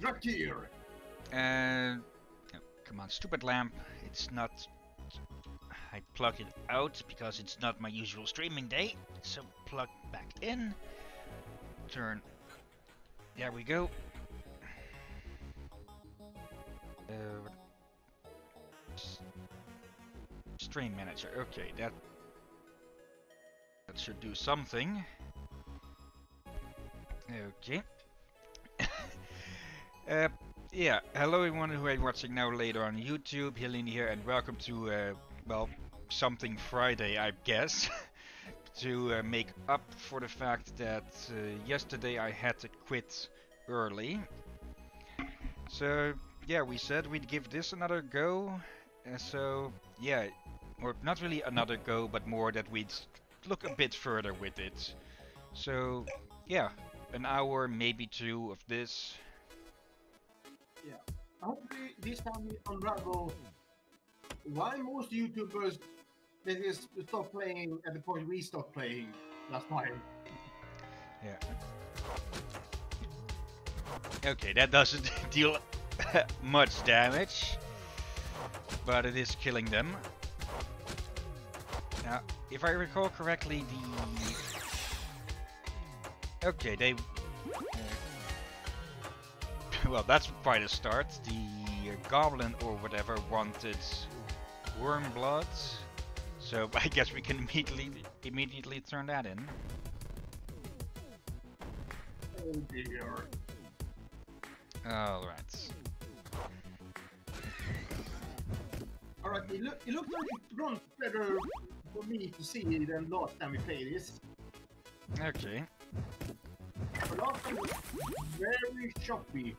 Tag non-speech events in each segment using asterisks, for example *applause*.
Drakir. Oh, come on, stupid lamp. It's not. I plug it out because it's not my usual streaming day. So plug back in. Turn. There we go. Uh, stream manager. Okay, that that should do something. Okay. Uh, yeah, hello everyone who are watching now later on YouTube, Hillyan here, and welcome to, uh, well, something Friday, I guess, *laughs* to uh, make up for the fact that uh, yesterday I had to quit early. So, yeah, we said we'd give this another go, uh, so, yeah, or not really another go, but more that we'd look a bit further with it. So, yeah, an hour, maybe two of this. Hopefully this time we unravel why most YouTubers they just stop playing at the point we stop playing. That's why. Yeah. Okay, that doesn't *laughs* deal *laughs* much damage, but it is killing them. Now, if I recall correctly, the okay they. Uh, *laughs* well, that's quite a start. The goblin or whatever wanted worm blood, so *laughs* I guess we can immediately immediately turn that in. Oh dear. All right. All right, it, look, it looks like it runs better for me to see than last time we played this. Okay. But last time was very choppy.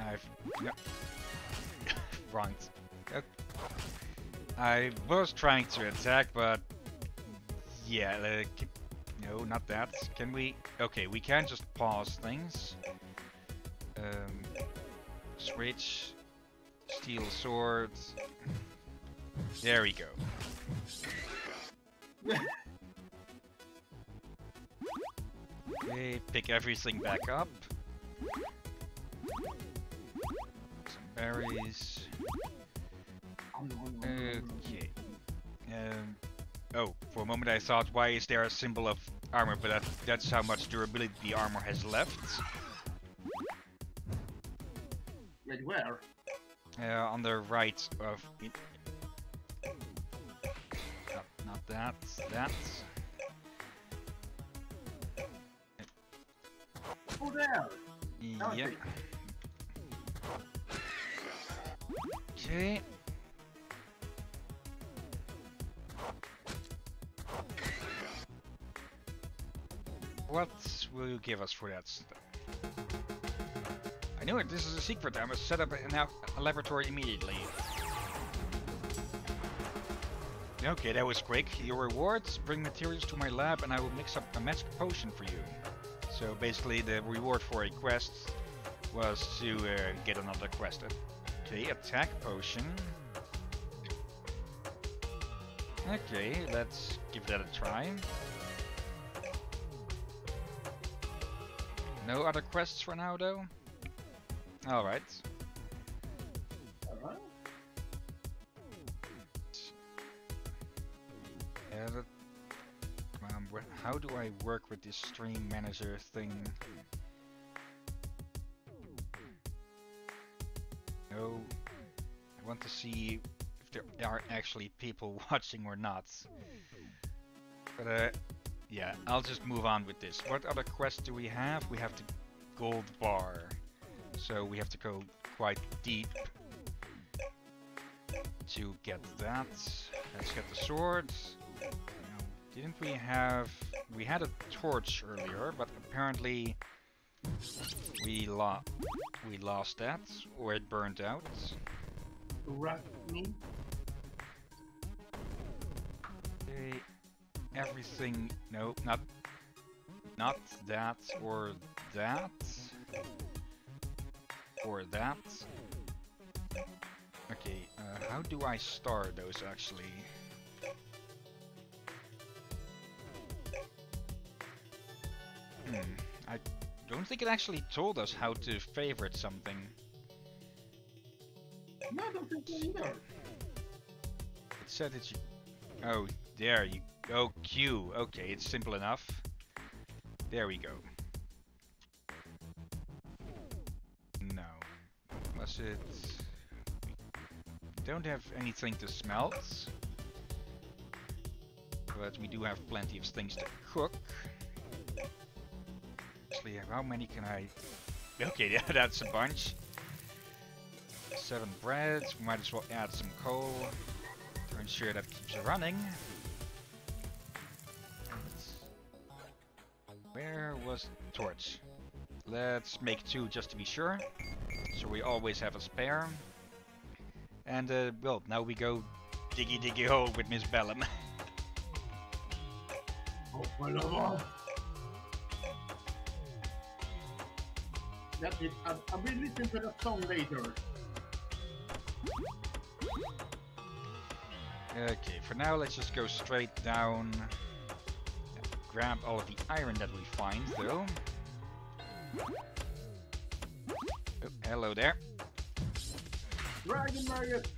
I've *coughs* yep. wrong. Ok. I was trying to attack, but yeah, c- no, not that. Can we? Okay, we can just pause things. Um, switch, steel swords. There we go. *laughs* Okay, pick everything back up. Some berries. Okay. Um, oh, for a moment I thought, why is there a symbol of armor? But that, that's how much durability the armor has left. Wait, where? Uh, on the right of it. No, not that. That. There! Yep. Okay. What will you give us for that stuff? I knew it. This is a secret. I must set up a laboratory immediately. Okay, that was quick. Your rewards: bring materials to my lab, and I will mix up a magic potion for you. So basically, the reward for a quest was to uh, get another quest. Okay, attack potion. Okay, let's give that a try. No other quests for now, though? Alright. Yeah, wh- how do I work with this stream manager thing? No. I want to see if there are actually people *laughs* watching or not. But uh, yeah, I'll just move on with this. What other quests do we have? We have the gold bar. So we have to go quite deep to get that. Let's get the swords. Didn't we have... We had a torch earlier, but apparently we, lo we lost that, or it burned out. Me. Okay, everything... No, not... Not that, or that. Or that. Okay, uh, how do I star those actually? Hmm. I don't think it actually told us how to favorite something. No, I don't think so either. It said that you. Oh, there you. Oh, Q. Okay, it's simple enough. There we go. No. Was it. We don't have anything to smelt. But we do have plenty of things to cook. Actually, how many can I... *laughs* Okay, yeah, that's a bunch. Seven breads. We might as well add some coal to ensure that keeps running. Where was torch? Let's make two just to be sure. So we always have a spare. And, uh, well, now we go diggy diggy hole with Miss Bellum. Oh, That's it. I, I will listening to the song later. Okay, for now let's just go straight down. Grab all of the iron that we find, though. Oh, hello there. Dragon Marriott.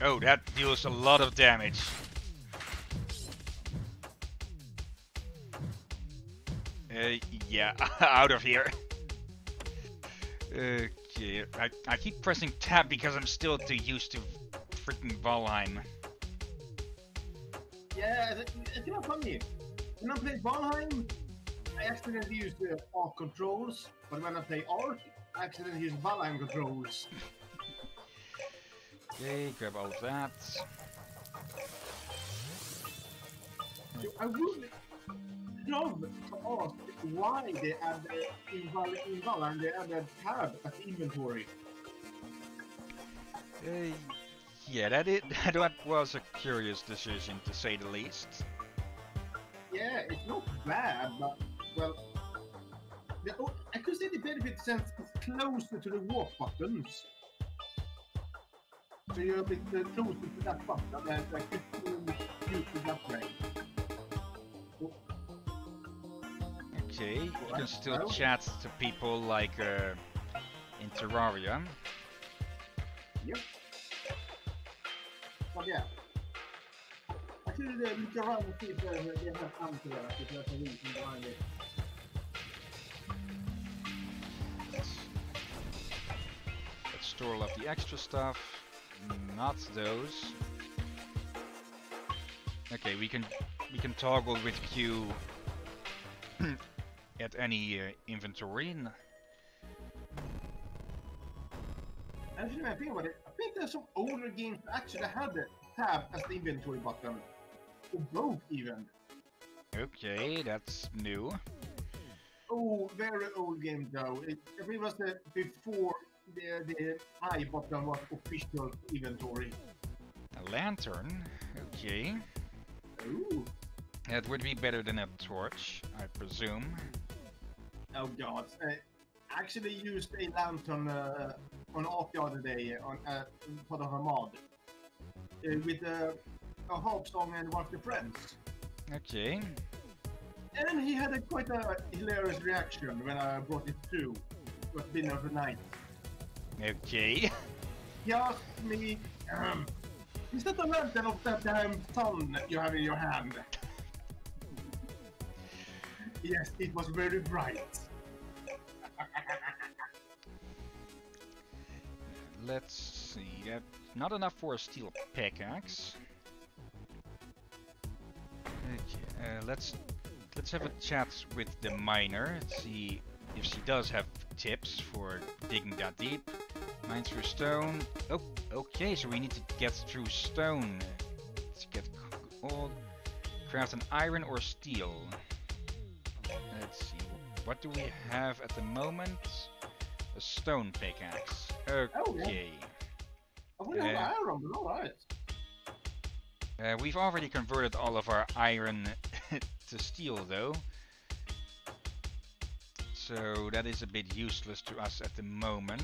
Oh, that deals a lot of damage. Uh, yeah, *laughs* out of here. Okay, I, I keep pressing tab because I'm still too used to freaking Valheim. Yeah, it- it's not funny. When I play Valheim, I accidentally use the Ark controls, but when I play Ark, I accidentally use Valheim controls. Okay, grab all of that. So I would love to ask why they added in, Val- in Valheim they added tab as inventory. Uh, yeah, that, it, *laughs* that was a curious decision to say the least. Yeah, it's not bad, but well, the, oh, I could say the benefit since it's closer to the warp buttons. So you're a bit uh, closer to that button, and I could use it that way. Okay, you can still chat to people like uh, in Terraria. Yep. But yeah. I should uh, look around and see if uh, they have answer that, if there's a reason behind it. Let's, let's store all of the extra stuff. Not those. Okay, we can we can toggle with Q *clears throat* at any uh, inventory. Actually, I think about it, I think there's some older games that actually had the tab as the inventory button. Or both, even. Okay, that's new. Oh, very old game though. It, I think it was the, before the, the I button was official inventory. A lantern. Okay, Ooh. that would be better than a torch, I presume. Oh god. I actually used a lantern uh, on Ark the other day on uh, for the Hamad. Uh, with uh, a harp song and one of the friends. Okay. And he had a quite a hilarious reaction when I brought it to what dinner of the night. Okay. *laughs* He asked me, um, is that the lantern of that damn sun you have in your hand? Yes, it was very bright. Let's see. That not enough for a steel pickaxe. Okay, uh, let's let's have a chat with the miner. See if she does have tips for digging that deep. Mine through stone. Oh, okay. So we need to get through stone to get gold. Craft an iron or steel. Let's see. What do we have at the moment? A stone pickaxe. Oh, yeah. Okay. I wouldn't Yeah. have iron, but alright. Uh, we've already converted all of our iron *laughs* to steel, though. So that is a bit useless to us at the moment.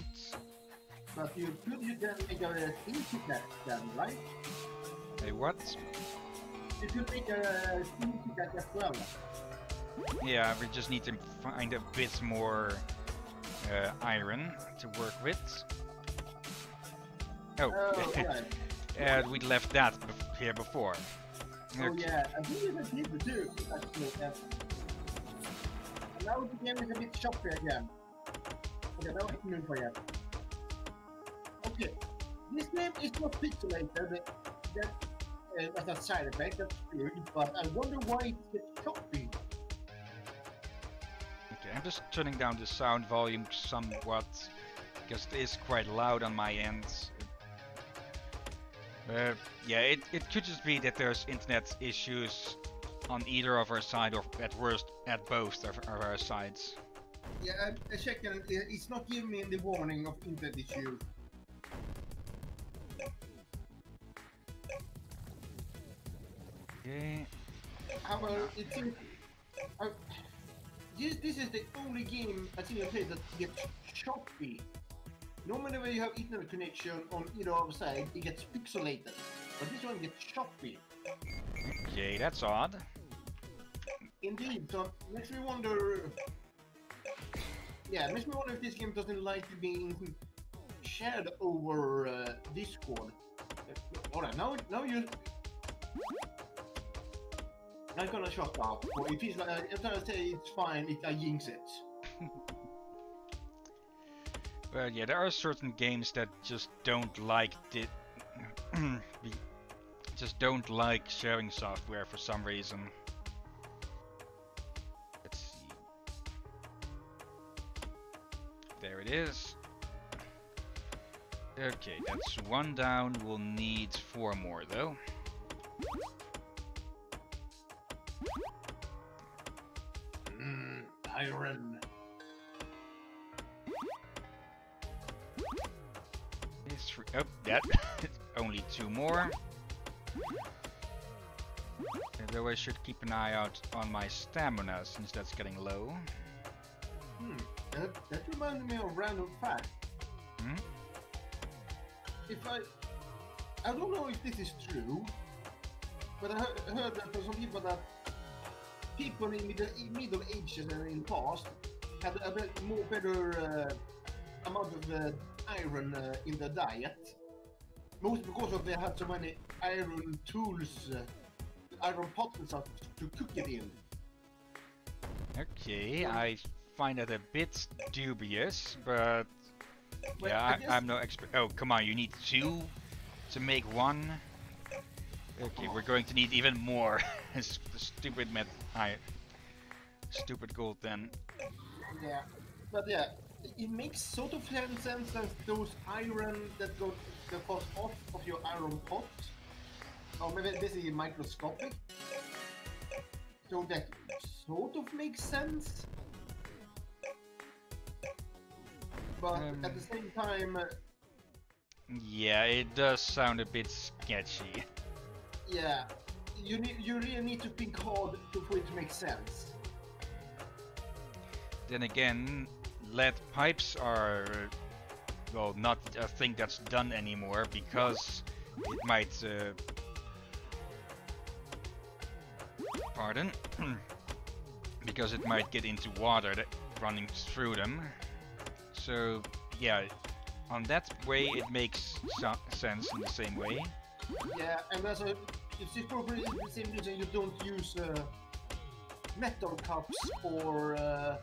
But you could you then make a steam pickaxe then, right? Hey, what? You could make a steam pickaxe as well. Yeah, we just need to find a bit more uh, iron to work with. Oh, Oh, *laughs* and we left that bef- here before. Oh Okay. yeah, I think it's a people too. Actually, yeah. And now the game is a bit choppy again. Okay, now it's for you. Okay, this game is not pixelated. That uh, as a side effect, that's good. But I wonder why it's choppy. I'm just turning down the sound volume somewhat because it is quite loud on my end. Uh, yeah, it, it could just be that there's internet issues on either of our side or at worst at both of, of our sides. Yeah, I, checked and it's not giving me the warning of internet issue. Okay. However, it seems. Uh, this, this is the only game I think I played that gets choppy. Normally, when you have internet connection on either side, it gets pixelated. But this one gets choppy. Okay, that's odd. Indeed, so makes me wonder. Yeah, makes me wonder if this game doesn't like being shared over uh, Discord. Alright, now, now you. I'm gonna shut up. Or if he's like, if I say it's fine, uh, it, I jinx it. But yeah, there are certain games that just don't like *clears throat* the just don't like sharing software for some reason. Let's see. There it is. Okay, that's one down. We'll need four more though. More. Though I should keep an eye out on my stamina since that's getting low. Hmm. That, that reminded me of random fact. Hmm? If I, I don't know if this is true, but I heard, heard that from some people that people in middle, in middle ages and in the past had a bit more better uh, amount of uh, iron uh, in their diet. Most because of they had so many iron tools, uh, iron pots and stuff to cook it in. Okay, I find that a bit dubious, but But yeah, I I'm no expert. Oh, come on, you need two to make one. Okay, we're going to need even more. *laughs* Stupid met, I, stupid gold then. Yeah, but yeah, it makes sort of sense that those iron that go that falls off of your iron pot, or maybe this is microscopic. So that sort of makes sense. But at the same time, uh, Yeah, it does sound a bit sketchy. yeah, you need you really need to think hard to, for it to make sense. Then again, lead pipes are, well, not a thing that's done anymore because it might, uh, pardon, *clears throat* because it might get into water that running through them. So, yeah, on that way it makes sense in the same way. Yeah, and that's a it's probably the same reason you don't use uh, metal cups or uh,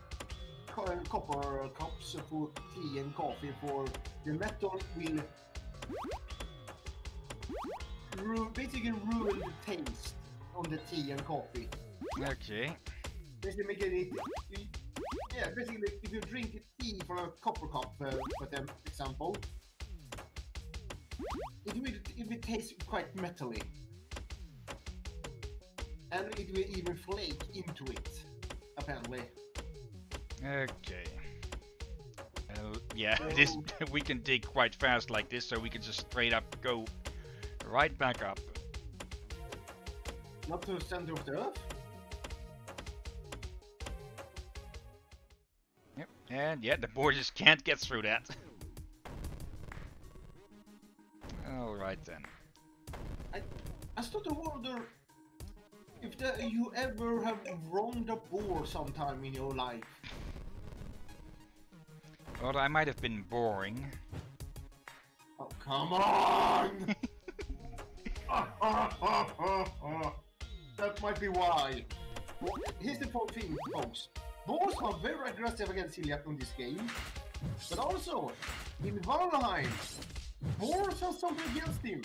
copper cups for tea and coffee. For the metal will ru- basically ruin the taste on the tea and coffee. Okay. Basically, it. Yeah, basically, if you drink tea from a copper cup, uh, for them example, it will it will taste quite metally, and it will even flake into it. Apparently, Okay. Uh, yeah, *laughs* this *laughs* we can dig quite fast like this, so we can just straight up go right back up. not to the center of the earth. Yep. And yeah, the board just can't get through that. *laughs* Alright then. I started to wonder if if the, you ever have wronged a boar sometime in your life? Well, I might have been boring. Oh, come on! *laughs* *laughs* that might be why. Here's the thing, folks. Boars are very aggressive against Celiac in this game. But also, in Valheim, boars have something against him.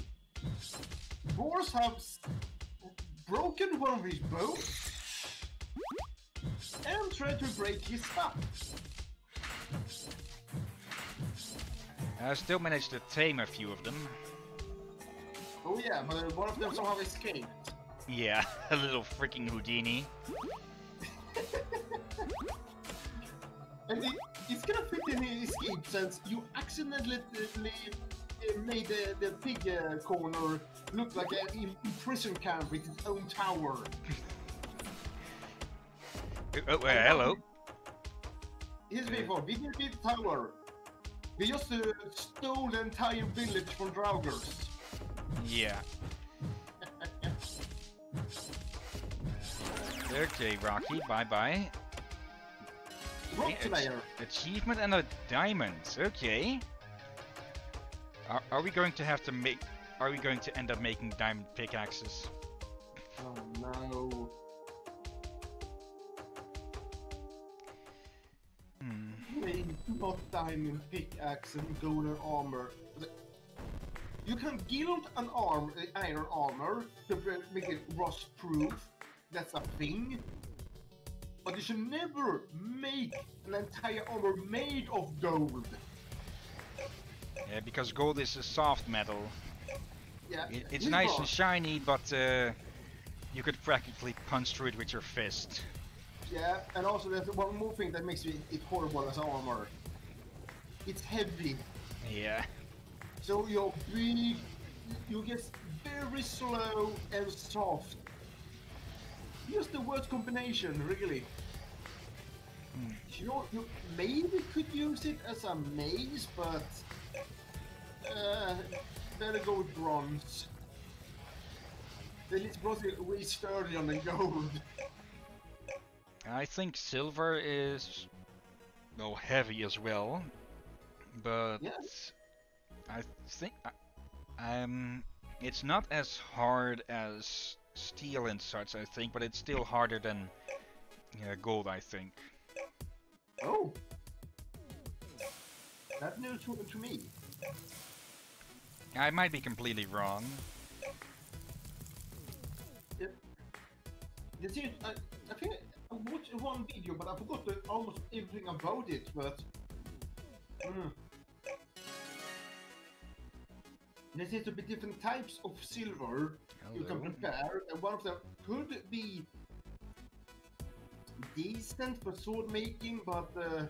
Boars have broken one of his boats and tried to break his staff. I still managed to tame a few of them. Oh yeah, but uh, one of them somehow escaped. Yeah, *laughs* a little freaking Houdini. *laughs* And it, it's gonna fit in the escape since you accidentally uh, made the, the pig uh, corner look like an imprisoned camp with its own tower. Oh, *laughs* oh, uh, hello. Here's the before, we didn't beat the tower. We just uh, stole the entire village from Draugrs. Yeah. Okay, Rocky, bye bye. Rock Ach- Achievement and a diamond. Okay. Are, are we going to have to make? Are we going to end up making diamond pickaxes? Oh no. Not diamond pickaxe and golden armor. You can gild an arm, uh, iron armor to make it rust proof. That's a thing. But you should never make an entire armor made of gold. Yeah, because gold is a soft metal. Yeah, it's nice and shiny, but uh, you could practically punch through it with your fist. Yeah, and also there's one more thing that makes it, it horrible as armor. It's heavy. Yeah. So your big, you get very slow and soft. Just the worst combination, really. Hmm. You, you maybe could use it as a maze, but uh, better go with bronze. At least bronze is way sturdier than gold. I think silver is well heavy as well, but Yeah. I think I- um it's not as hard as steel and such. I think, but it's still harder than yeah, gold. I think. Oh, that's news to, to me. I might be completely wrong. The thing, I, I think I watched one video, but I forgot almost everything about it. But mm. there seems to be different types of silver you can Hello. compare, and one of them could be decent for sword making, but uh,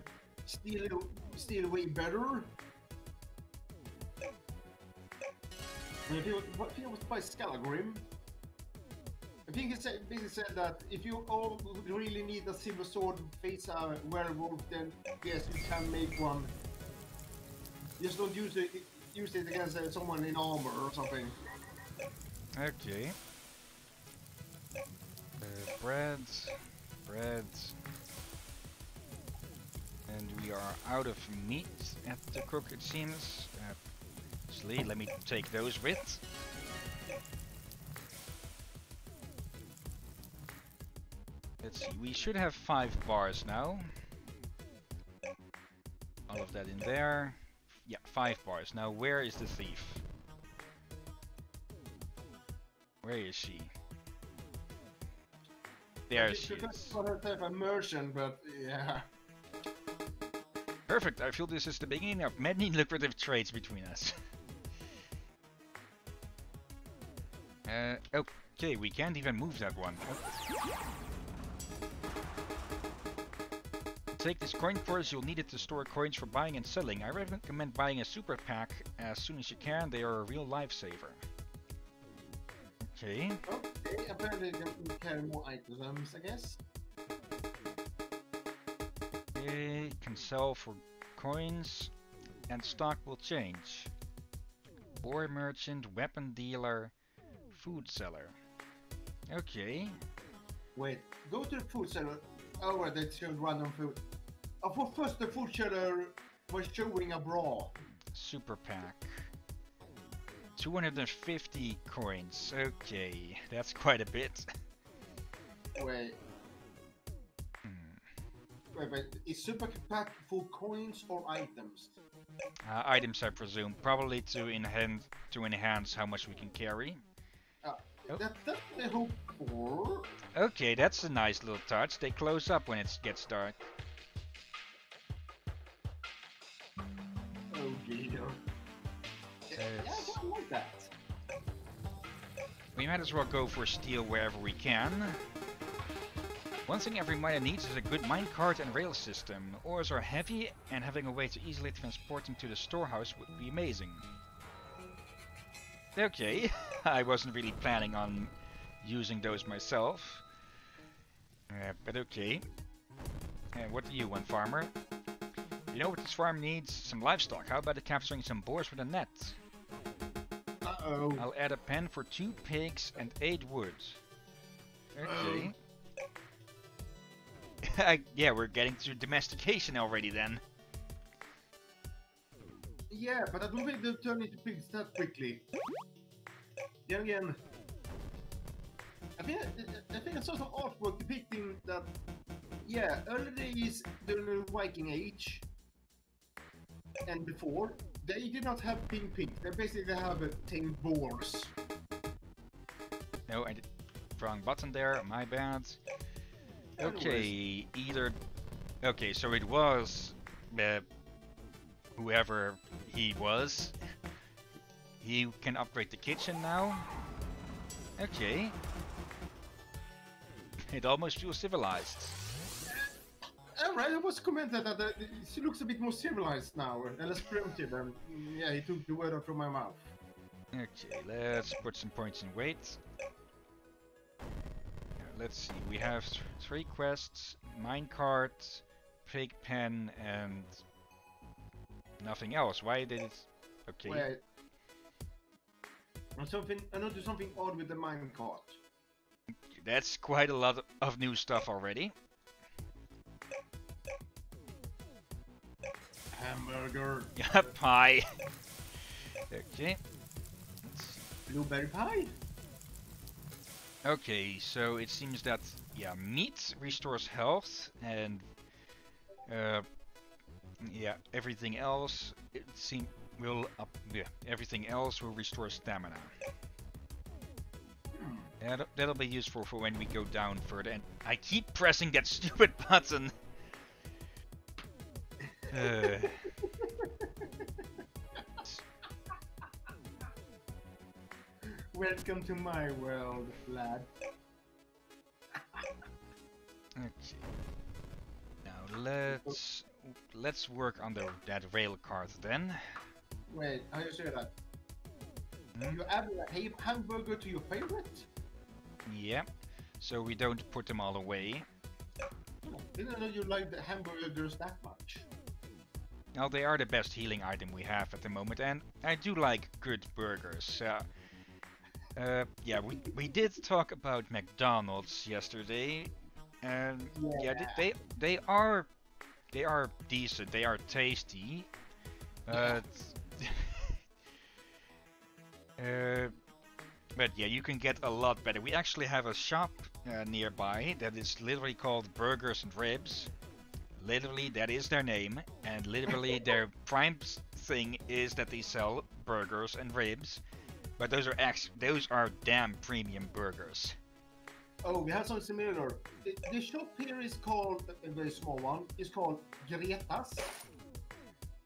still, still way better. And I think, it was- I think was by Skallagrim. I think he said, basically said that if you all really need a silver sword face a werewolf, then yes, you can make one. Just don't use it, use it against uh, someone in armor or something. Okay. Uh, breads, breads. And we are out of meat at the cook, it seems. Uh, Actually, let me take those with. Let's see, we should have five bars now. All of that in there. Yeah, five bars. Now, where is the thief? Where is she? There she is. a merchant, but yeah. Perfect, I feel this is the beginning of many *laughs* lucrative trades between us. *laughs* uh, okay, we can't even move that one. Take this coin purse, you'll need it to store coins for buying and selling. I recommend buying a super pack as soon as you can, they are a real lifesaver. Okay, Okay, apparently you can carry more items, I guess. okay, can sell for coins and stock will change. Ore merchant, weapon dealer, food seller. Okay. Wait, go to the food seller. Oh, wait, they showed random food. Oh, for first, the food seller was showing a bra. Super pack. 250 coins. Okay, that's quite a bit. Wait, Hmm. wait, wait. Is super pack for coins or items? Uh, items, I presume, probably to enhance to enhance how much we can carry. Oh. That, hope. Okay, that's a nice little touch. They close up when it gets dark. Oh. Yeah. I like that. We might as well go for steel wherever we can. One thing every miner needs is a good minecart and rail system. Ores are heavy, and having a way to easily transport them to the storehouse would be amazing. Okay, *laughs* I wasn't really planning on using those myself. Uh, but okay. Uh, what do you want, farmer? You know what this farm needs? Some livestock. How about capturing some boars with a net? Uh oh. I'll add a pen for two pigs and eight wood. Okay. *laughs* Yeah, we're getting to domestication already then. Yeah, but I don't think they'll turn into pigs that quickly. Then again, I think I think I saw some artwork depicting that. Yeah, early days during the Viking Age and before, they did not have pink pigs. They basically have uh, tame boars. No, I did wrong button there. My bad. Anyways, Okay, either. Okay, so it was uh, whoever he was. He can upgrade the kitchen now. Okay. It almost feels civilized. Alright, I was commented that uh, she looks a bit more civilized now, and less primitive. And yeah, he took the word out from my mouth. Okay, let's put some points in weight. Uh, Let's see, we have th- three quests, minecart, pig pen, and nothing else. Why did it... Okay, Wait. Something, I noticed something odd with the minecart. that's quite a lot of new stuff already. Hamburger, *laughs* Yeah, pie. okay. Blueberry pie. Okay, so it seems that yeah, meat restores health and uh, yeah, everything else it seem will up yeah, everything else will restore stamina. Hmm. That'll, that'll be useful for when we go down further. And I keep pressing that *laughs* stupid button. Uh, *sighs* Welcome to my world, lad. *laughs* okay. Now let's let's work on the that rail cart then. Wait, how you say that? Hmm? You add a hamburger to your favorite? Yeah. So we don't put them all away. Didn't know you like the hamburgers that much. Now they are the best healing item we have at the moment, and I do like good burgers. Uh, uh, yeah, we we did talk about McDonald's yesterday, and yeah, th- they they are they are decent. They are tasty, but *laughs* uh, but yeah, you can get a lot better. We actually have a shop uh, nearby that is literally called Burgers and Ribs. Literally, that is their name, and literally *laughs* their prime thing is that they sell burgers and ribs. But those are ex- those are damn premium burgers. Oh, we have something similar. The, the shop here is called, a very small one, is called Greta's.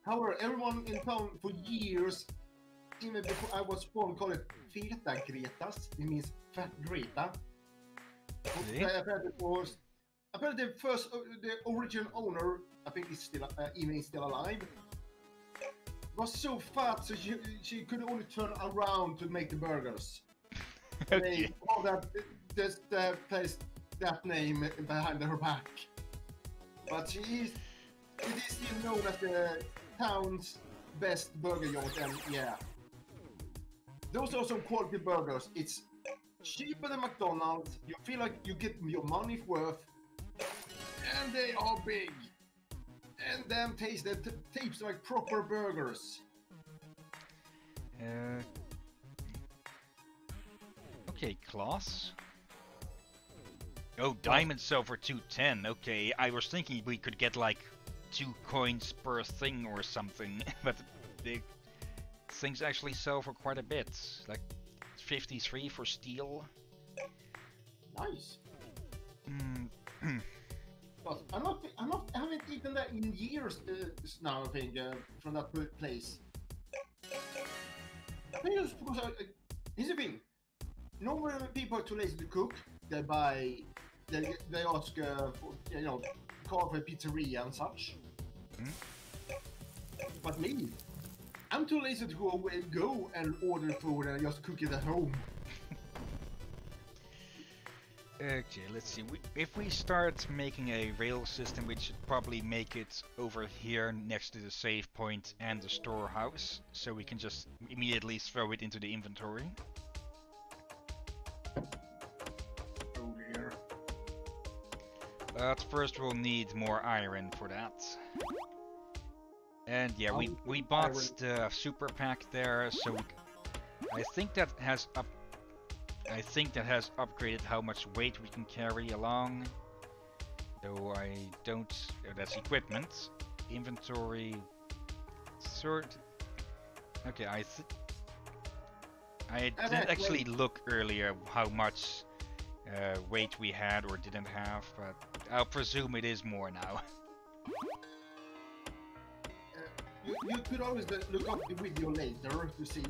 However, everyone in town for years, even before I was born, called it Feta Greta's. It means fat Greta. Uh, Apparently, was, apparently the first, uh, the original owner, I think he's still, uh, even is still alive, was so fat so she, she could only turn around to make the burgers. *laughs* okay. They called that just uh, placed that name behind her back. But she is it is still known as the town's best burger joint and yeah. Those are some quality burgers. It's cheaper than McDonald's. You feel like you get your money's worth, and they are big. And them taste that tastes like proper burgers. Uh, okay, class. Oh, diamond silver 210. Okay, I was thinking we could get like two coins per thing or something, *laughs* but the things actually sell for quite a bit. Like 53 for steel. Nice. *clears throat* Mm. But I'm not. I'm not. I haven't eaten that in years uh, now. I think uh, from that place. I think it's because I, I, here's the thing. Normally, people are too lazy to cook, they buy. They they ask uh, for you know, call for a pizzeria and such. Hmm. But me, I'm too lazy to go away, go and order food and just cook it at home. Okay, let's see. We, if we start making a rail system, we should probably make it over here next to the save point and the storehouse, so we can just immediately throw it into the inventory. But first we'll need more iron for that. And yeah, we, we um, bought iron- the super pack there, so we, I think that has up I think that has upgraded how much weight we can carry along. Though I don't oh, that's equipment. Inventory sort Okay, I th I didn't actually look earlier how much uh, weight we had or didn't have, but I'll presume it is more now. *laughs* You, you could always uh, look up the video later to see.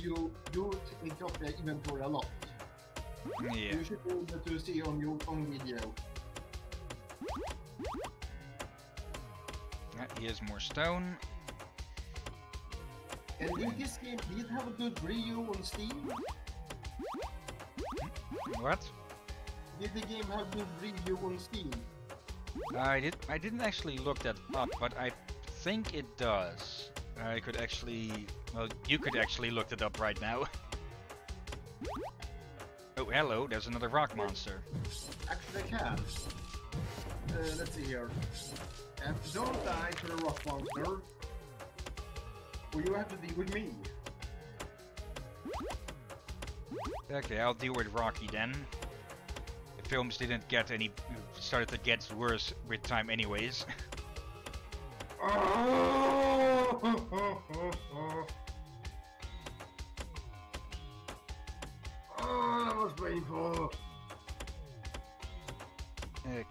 You you take up the inventory a lot. yeah. You should be able to see on your own video. Here's more stone. And in this game, did have a good review on Steam? What? Did the game have good review on Steam? I did. I didn't actually look that up, but I think it does. I could actually. Well, you could actually look it up right now. *laughs* oh, hello. There's another rock monster. Actually, I can. Uh, let's see here. And don't die to the rock monster. Or you have to deal with me. Okay, I'll deal with Rocky then. Films didn't get any. started to get worse with time, anyways. Oh, that was painful. Okay.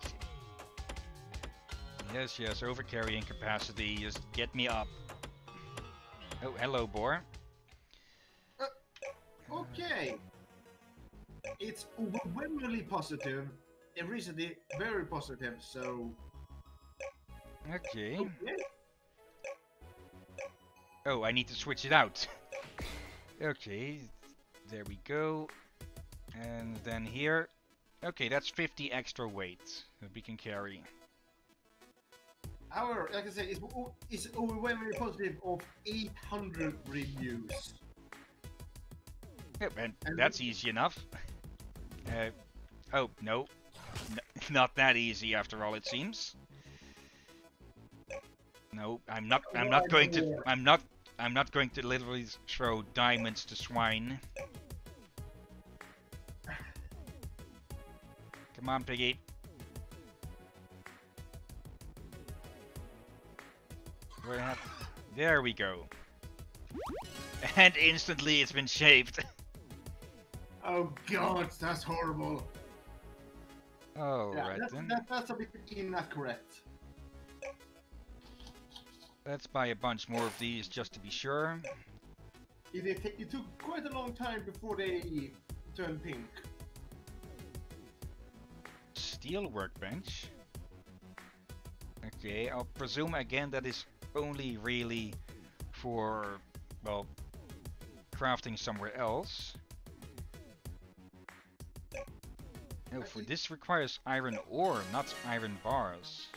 Yes, yes, overcarrying capacity. Just get me up. Oh, hello, boar. Uh, okay. It's overwhelmingly positive and recently very positive, so Okay. Oh, okay. Oh, I need to switch it out. okay, there we go. And then here. Okay, that's 50 extra weight that we can carry. However, like I said, it's, it's overwhelmingly positive of 800 reviews. Yep, and And that's easy enough. Uh, oh, no. *laughs* Not that easy after all, it seems. No, I'm not. I'm not going to. I'm not. I'm not going to literally throw diamonds to swine. Come on, piggy. Have- There we go. And instantly it's been shaved. *laughs* Oh god, that's horrible. Alright yeah, that's, then. that, that's a bit inaccurate. Let's buy a bunch more of these just to be sure. It, it, it took quite a long time before they turned pink. Steel workbench. Okay, I'll presume again that is only really for, well, crafting somewhere else. Oh, for this requires iron ore, not iron bars.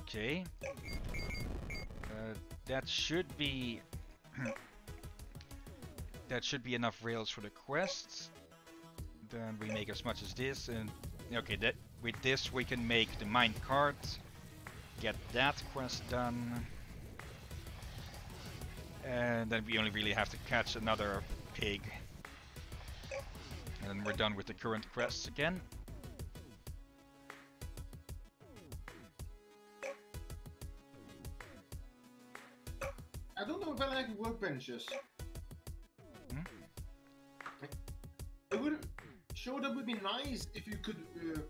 Okay. Uh, that should be... *clears throat* that should be enough rails for the quests. Then we make as much as this, and okay, that with this we can make the mine cart, get that quest done, and then we only really have to catch another pig, and we're done with the current quests again. I don't know if I like workbenches. Hmm? It would sure that would be nice if you could uh,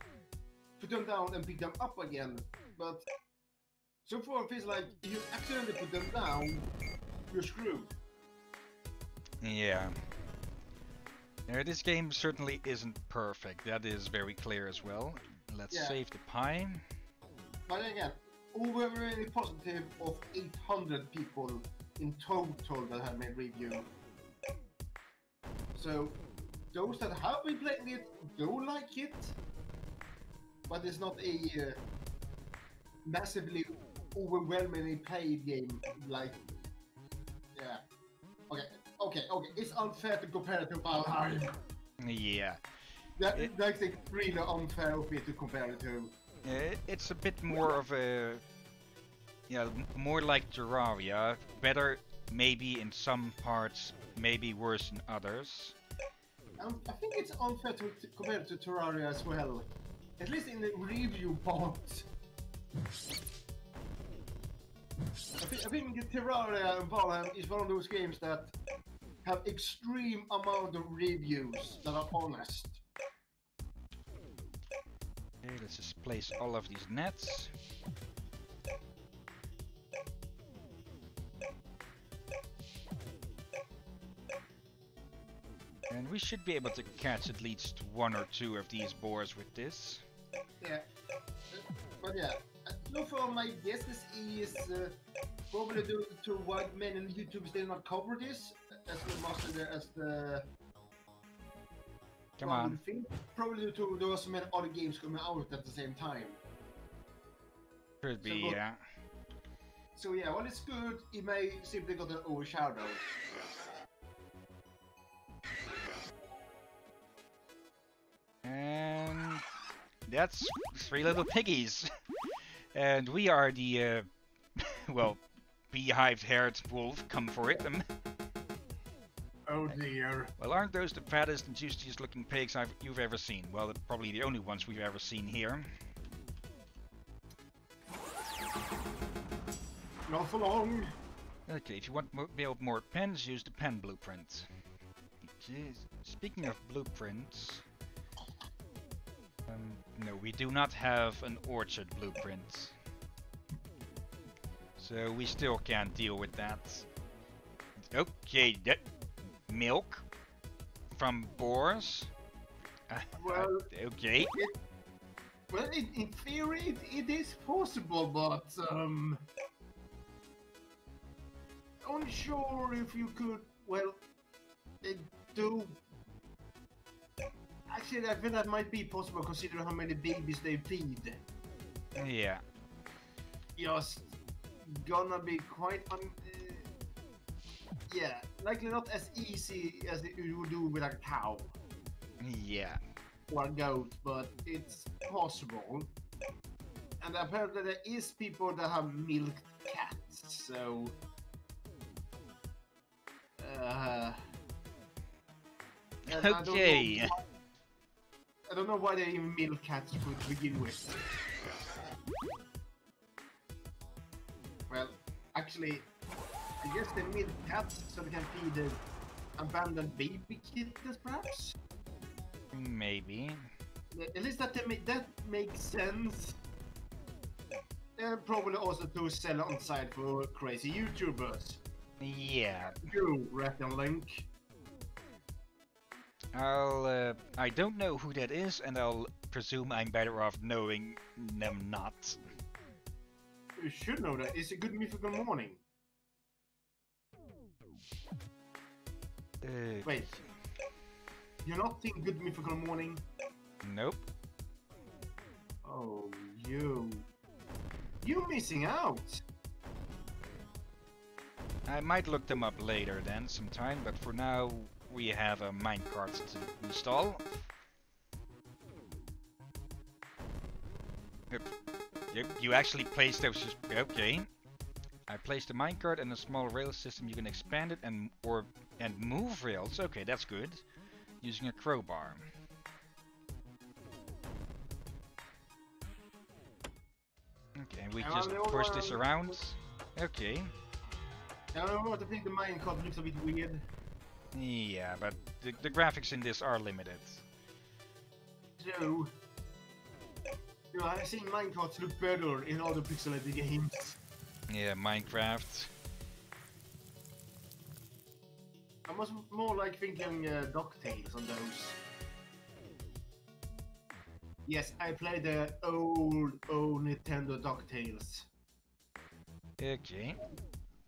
put them down and pick them up again, but so far it feels like you accidentally put them down, you're screwed. Yeah. Yeah, this game certainly isn't perfect. That is very clear as well. Let's Yeah. save the pie. But again, overwhelmingly positive of 800 people in total that have made review. So those that have been playing it do like it, but it's not a uh, massively overwhelmingly played game like yeah. Okay, okay, okay. It's unfair to compare it to Valheim. Yeah. That, It- that's unfair of me to compare it to. It's a bit more of a yeah, m- more like Terraria. Better maybe in some parts, maybe worse in others. Um, I think it's unfair to, to compare to Terraria as well. At least in the review part. I think, I think Terraria and Valheim is one of those games that have extreme amount of reviews that are honest. Okay, let's just place all of these nets. And we should be able to catch at least one or two of these boars with this. Yeah. But yeah, so far my guess is uh, probably due to white men many YouTubers did not cover this as the master as the Come on. think. Probably due to there were so many other games coming out at the same time. Could be, So yeah. So yeah, while it's good, it may simply got an overshadowed. And that's three little piggies. *laughs* and we are the, uh, *laughs* well, beehive-haired wolf. Come for it. *laughs* Oh dear. well, aren't those the fattest and juiciest looking pigs I've, you've ever seen? Well, probably the only ones we've ever seen here. Not for long. Okay, if you want to build more pens, use the pen blueprint. Jeez. Speaking of blueprints... Um, no, we do not have an orchard blueprint. So we still can't deal with that. Okay, that milk from boars. Uh, uh, Well- okay. Well, in, in theory, it, it is possible, but um, unsure if you could. Well, it do. Actually, I think that might be possible considering how many babies they feed. Yeah. Just gonna be quite un. Uh, yeah, likely not as easy as you would do with a cow Yeah. or a goat, but it's possible. And apparently there is people that have milked cats, so... Uh, and I don't know Okay. I don't know why they even milk cats to begin with. Well, actually, I guess they milk cats so they can feed the abandoned baby kittens, perhaps? Maybe. At least that ma- that makes sense. And probably also to sell on site for crazy YouTubers. Yeah. You, Rhett and Link. I'll, uh, I don't know who that is, and I'll presume I'm better off knowing them not. You should know that. It's a good mythical morning. Uh, Wait. You're not think good mythical morning? Nope. Oh, you. You missing out. I might look them up later then, sometime, but for now we have a minecart to install. Yep. Yep, you actually place those, okay. I placed a minecart and a small rail system. You can expand it and or and move rails. Okay, that's good. Using a crowbar. Okay, we just push this around. Okay. I don't know what I think the minecart looks a bit weird. Yeah, but the, the graphics in this are limited. So, you know, I've seen minecarts look better in other pixelated games. Yeah, Minecraft. I was more like thinking uh, DuckTales on those. Yes, I played the old, old Nintendo DuckTales. Okay.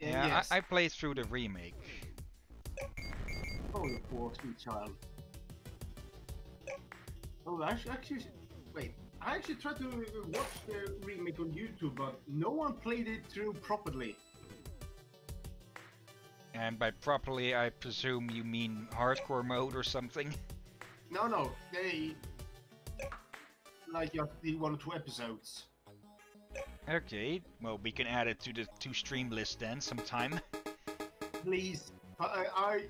Yeah, yes. I, I played through the remake. Oh, you poor sweet child. Oh, actually, actually, wait. I actually tried to watch the remake on YouTube, but no one played it through properly. And by properly, I presume you mean hardcore mode or something? No, no, they like just the one or two episodes. Okay, well, we can add it to the to stream list then sometime. Please, I, I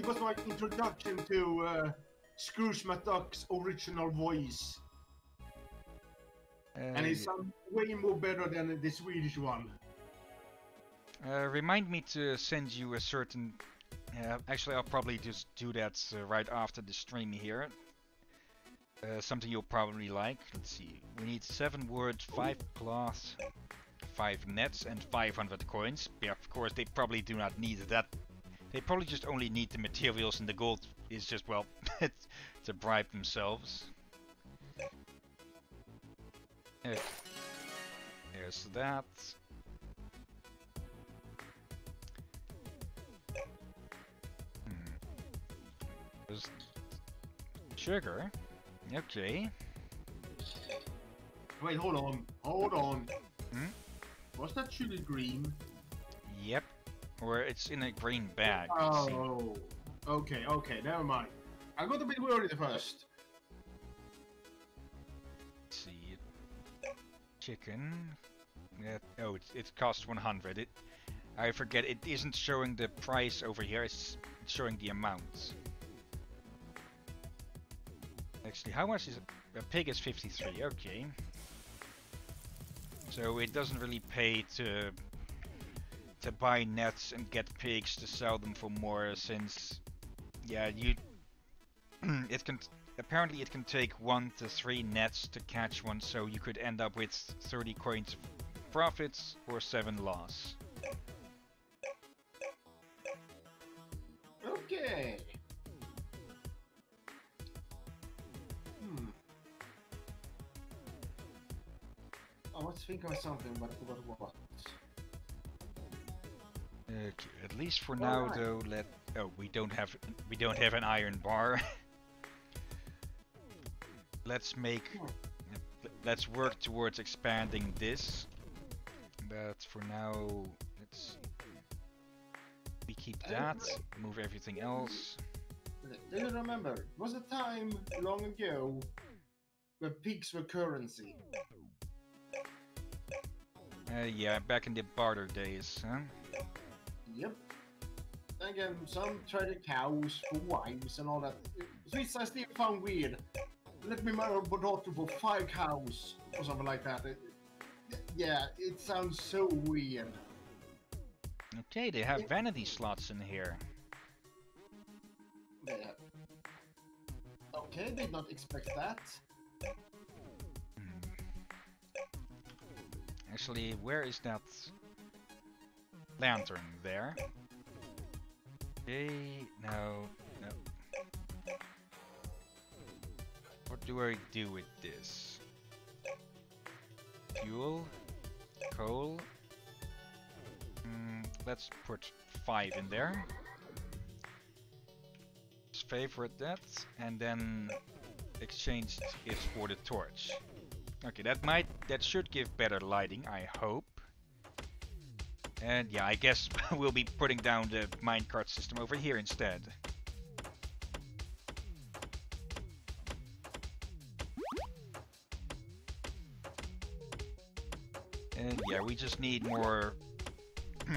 it was my introduction to uh, Scrooge McDuck's original voice, Uh, and it sounds way more better than the Swedish one. uh, remind me to send you a certain. Uh, actually, I'll probably just do that uh, right after the stream here. Uh, something you'll probably like. Let's see. We need seven words, five cloth, five nets, and 500 coins. Yeah, of course, they probably do not need that. They probably just only need the materials, and the gold is just well *laughs* to bribe themselves. Okay. There's that. Hmm. There's sugar. Okay. Wait, hold on, hold on. Hmm? Was that chili green? Or it's in a green bag. Oh, okay, okay, never mind. I got a bit worried first. Let's see. Chicken. Yeah, oh, it, it costs 100. It, I forget, it isn't showing the price over here, it's it's showing the amount. Actually, how much is a, a pig is 53, okay. So it doesn't really pay to to buy nets and get pigs to sell them for more since yeah, you *clears throat* it can apparently it can take one to three nets to catch one, so you could end up with 30 coins profits or seven loss. Okay. Hmm. I was thinking of something, but what. At least for now though, let oh we don't have we don't have an iron bar. *laughs* let's make let's work towards expanding this. But for now, let's we keep that, move everything else. Do you remember? Was a time long ago where pigs were currency. Uh, yeah, back in the barter days, huh? Yep. Again, some traded cows for wives and all that. Which I still found weird. Let me marry my daughter for five cows or something like that. It- yeah, it sounds so weird. Okay, they have vanity slots in here. Yeah. Okay, did not expect that. Hmm. Actually, where is that lantern? There. Okay, no, no. What do I do with this? Fuel, coal. Mm, let's put five in there. Just favorite that, and then exchange it for the torch. Okay, that might, that should give better lighting, I hope. And yeah, I guess *laughs* we'll be putting down the minecart system over here instead. And yeah, we just need more *clears throat*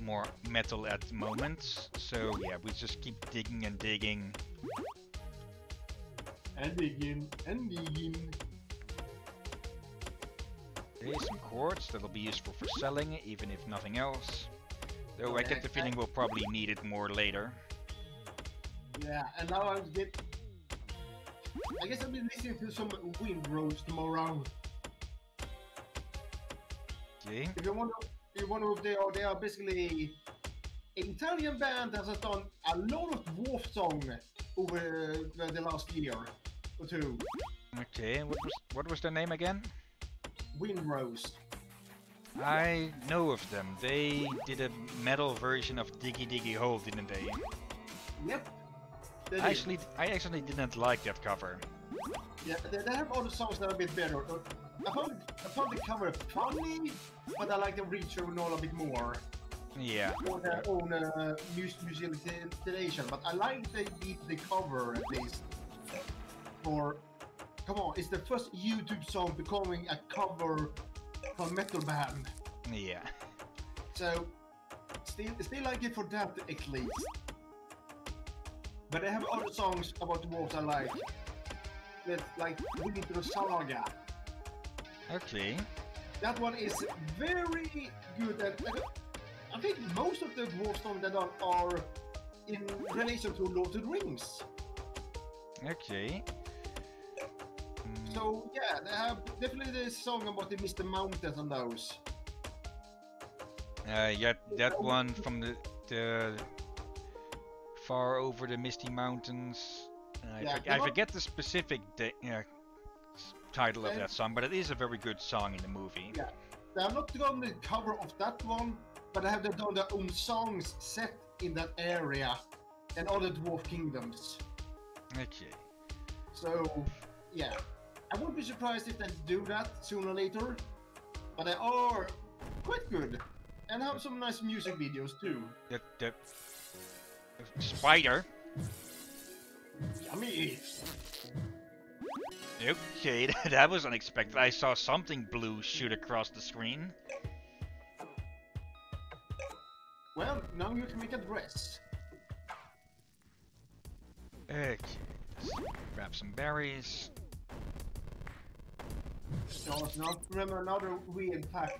more metal at the moment. So yeah, we just keep digging and digging. And digging, and digging. Okay, some quartz that'll be useful for selling, even if nothing else. Though I get the feeling we'll probably need it more later. Yeah, and now I'm get. I guess I've been listening to some Wind Rose tomorrow. Okay. If you wonder, if you wonder if they are, oh, they are basically an Italian band that has done a lot of dwarf song over the, the last year or two. Okay, what was what was their name again? Wind Rose. I know of them. They did a metal version of Diggy Diggy Hole, didn't they? Yep. They did. Actually, I actually didn't like that cover. Yeah, they, they have other songs that are a bit better. Uh, I found, I found the cover funny, but I like the original a bit more. Yeah. For their own uh, installation, but I like they did the cover at least. For, come on, it's the first YouTube song becoming a cover for metal band. Yeah. So, still, still like it for that at least. But I have other songs about dwarves I like. That like Winter Saga. Okay. That one is very good and I think most of the dwarf songs that are, are in relation to Lord of the Rings. Okay. So yeah, they have definitely the song about the Misty Mountains on those. Uh, yeah, that one from the the far over the misty mountains. I, Yeah, forg- the I forget the specific uh, title of that song, but it is a very good song in the movie. Yeah. They have not done the cover of that one, but they have done their own songs set in that area and other dwarf kingdoms. Okay. So yeah, I wouldn't be surprised if they do that sooner or later. But they are quite good and have some nice music videos too. The the spider. Yummy. Okay, *laughs* that was unexpected. I saw something blue shoot across the screen. Well, now you can make a dress. Okay. grab some berries. So now remember another weird fact.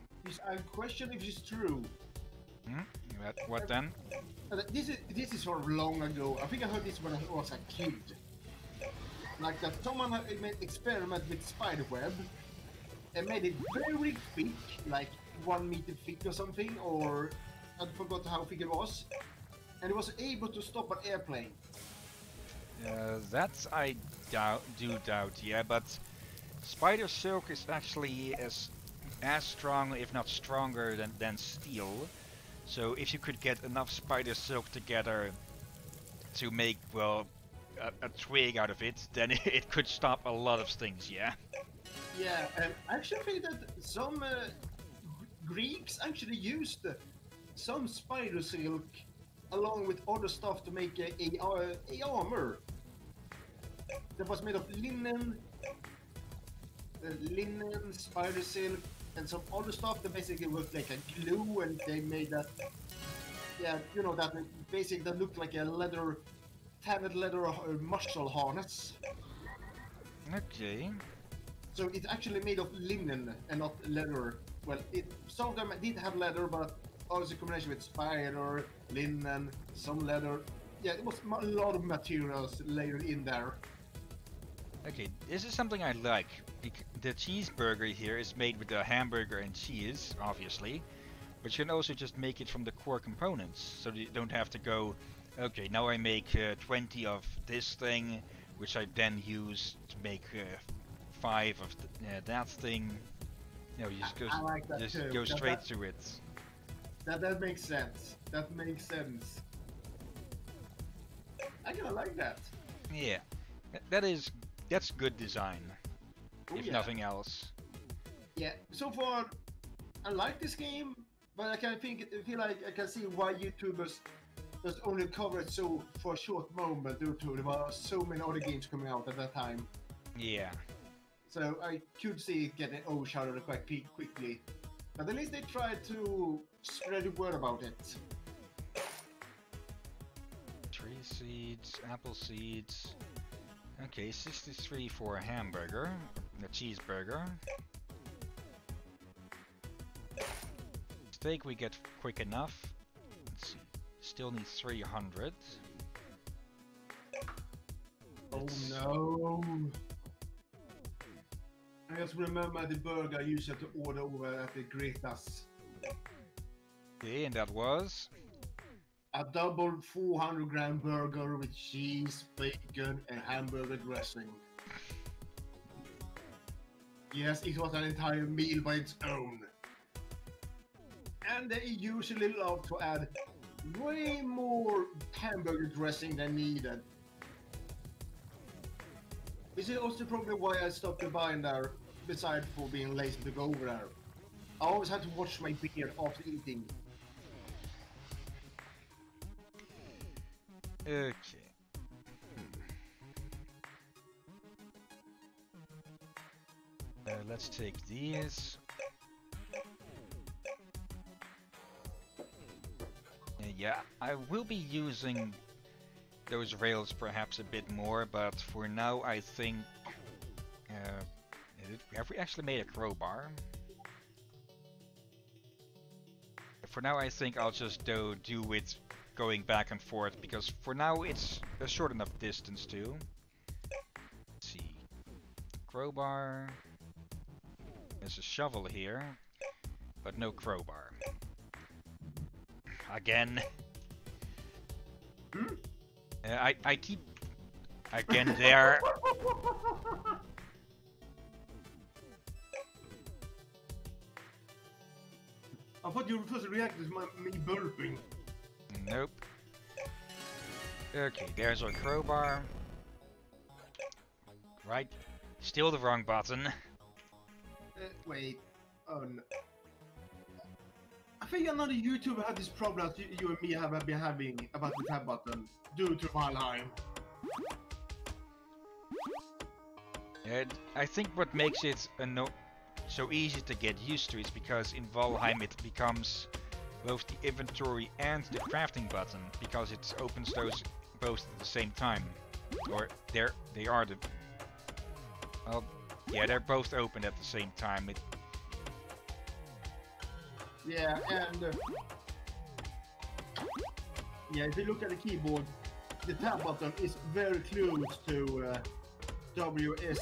I question if it's true. Hmm? What, what then? Uh, This is this is sort of long ago. I think I heard this when I was a kid. Like that someone had made experiment with spider web and made it very thick, like one meter thick or something, or I forgot how thick it was, and it was able to stop an airplane. Uh, that I doubt, do doubt, yeah, but spider silk is actually as as strong, if not stronger, than, than steel. So if you could get enough spider silk together to make, well, a, a twig out of it, then *laughs* it could stop a lot of things, yeah? Yeah, and I actually think that some uh, Greeks actually used some spider silk along with other stuff to make a, a, a armor that was made of linen, uh, linen, spider silk, and some other stuff that basically looked like a glue, and they made that. Yeah, you know that basically that looked like a leather, tanned leather uh, muscle harness. Okay. So it's actually made of linen and not leather. Well, it some of them did have leather, but also a combination with spider, linen, some leather. Yeah, it was a lot of materials layered in there. Okay, this is something I like. The cheeseburger here is made with the hamburger and cheese, obviously, but you can also just make it from the core components, so you don't have to go, okay, now I make uh, 20 of this thing, which I then use to make uh, 5 of th- uh, that thing. No, you just go, like that just too. go straight that, to it. that that makes sense. That makes sense. I kinda like that. Yeah, that is, that's good design, Oh, if yeah. nothing else. Yeah, so far, I like this game, but I can think, I feel like I can see why YouTubers just only cover it so for a short moment due to there were so many other games coming out at that time. Yeah. So I could see it getting overshadowed quite quickly. But at least they tried to spread the word about it. Tree seeds, apple seeds. Okay, 63 for a hamburger, a cheeseburger. Steak we get quick enough. Let's see. Still need 300. Oh It's- no! I just remember the burger I used to order over at the Greta's. Okay, and that was A double 400 gram burger with cheese, bacon, and hamburger dressing. Yes, it was an entire meal by its own. And they usually love to add way more hamburger dressing than needed. This is also probably why I stopped buying there, besides for being lazy to go over there. I always had to watch my beard after eating. okay. Uh, let's take these. Yeah, I will be using those rails perhaps a bit more, but for now I think uh, have we actually made a crowbar? For now I think I'll just do, do it going back and forth because for now it's a short enough distance too. Let's see. Crowbar. There's a shovel here, but no crowbar. Again. Hmm? *laughs* Uh, I I keep again there. I thought *laughs* you first reacted to react my, me burping. Nope. Okay, there's our crowbar. Right. Still the wrong button. *laughs* Uh, wait. Oh no. I think another YouTuber had this problem that you, and me have been having about the tab button due to Valheim. And I think what makes it so easy to get used to is because in Valheim it becomes both the inventory and the crafting button because it opens those both at the same time. Or they're they are the well yeah they're both open at the same time. It Yeah, and uh, yeah, if you look at the keyboard, the tab button is very close to uh, WS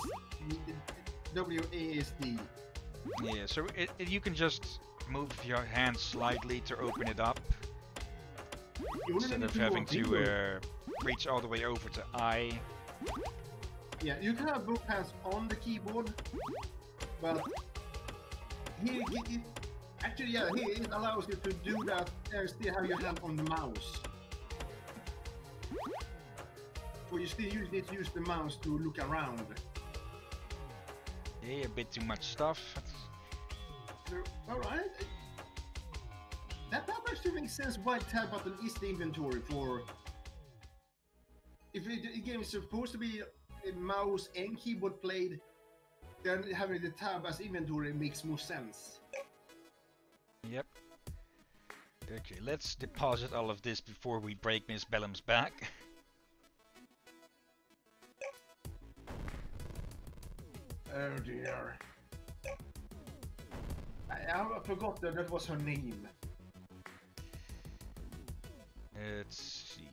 WASD. yeah so it, it, you can just move your hand slightly to open it up instead of having to uh, reach all the way over to I. Yeah, you can have both hands on the keyboard, but here, he, he- actually, yeah, here it allows you to do that and still have your hand on the mouse. But you still use, need to use the mouse to look around. Yeah, a bit too much stuff. Alright. That, that actually makes sense why tab button is the inventory for... If it, the game is supposed to be mouse and keyboard played, then having the tab as inventory makes more sense. Yep. Okay, let's deposit all of this before we break Miss Bellum's back. Oh dear. I, I forgot that that was her name. Let's see.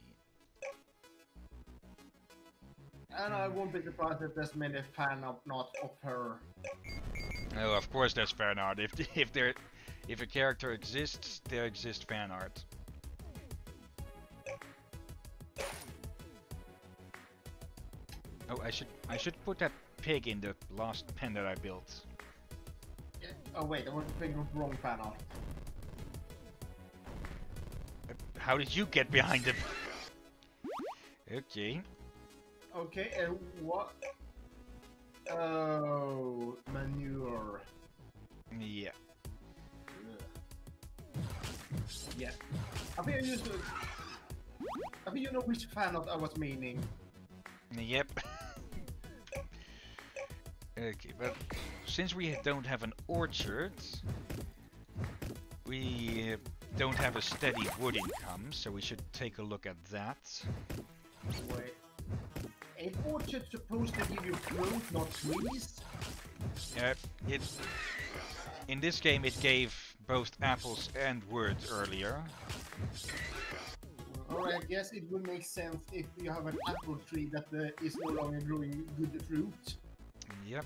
And I won't be surprised if there's many fan of not of her. Oh, of course there's fan art. If *laughs* if there if a character exists, there exists fan art. Oh, I should I should put that pig in the last pen that I built. Yeah. Oh wait, I was thinking of wrong fan art. How did you get behind him? *laughs* okay. Okay, and what? Oh, manure. Yeah. Yeah. I think I used to. I think you know which fan I was meaning. Yep. Okay, but since we don't have an orchard, we uh, don't have a steady wood income, so we should take a look at that. Wait. An orchard supposed to give you fruit, not trees? Uh, it in this game it gave both apples and wood earlier. Or I guess it would make sense if you have an apple tree that uh, is no longer growing good fruit. Yep.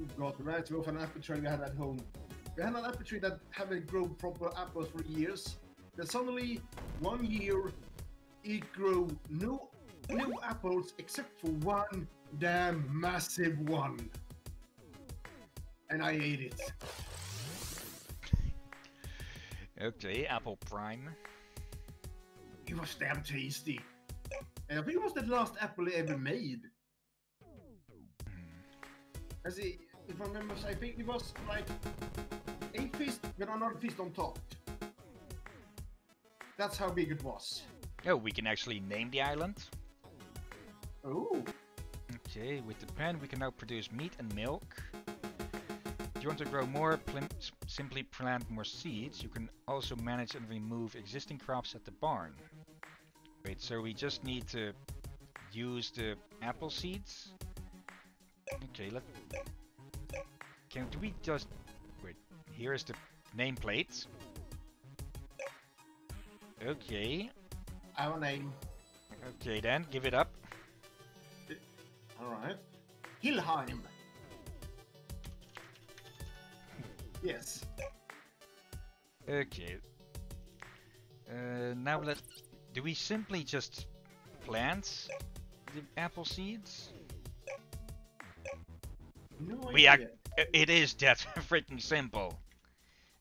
We've got right of an apple tree we had at home. We had an apple tree that haven't grown proper apples for years. Then suddenly, one year, it grew no no apples except for one damn massive one. And I ate it. Okay, apple prime. It was damn tasty. And I think it was the last apple I ever made. Hmm. As it, if I remember, I think it was like eight fist with another fist on top. That's how big it was. Oh, we can actually name the island. Oh, Okay, with the pen we can now produce meat and milk. If you want to grow more, simply plant more seeds. You can also manage and remove existing crops at the barn. Wait, so we just need to use the apple seeds? Okay, let... Can do we just... Wait, here is the nameplate. Okay, Our name. okay then, give it up. Alright. Hillheim. Yes. Okay. Uh, now let. Do we simply just plant the apple seeds? No We idea. I- It is that *laughs* freaking simple.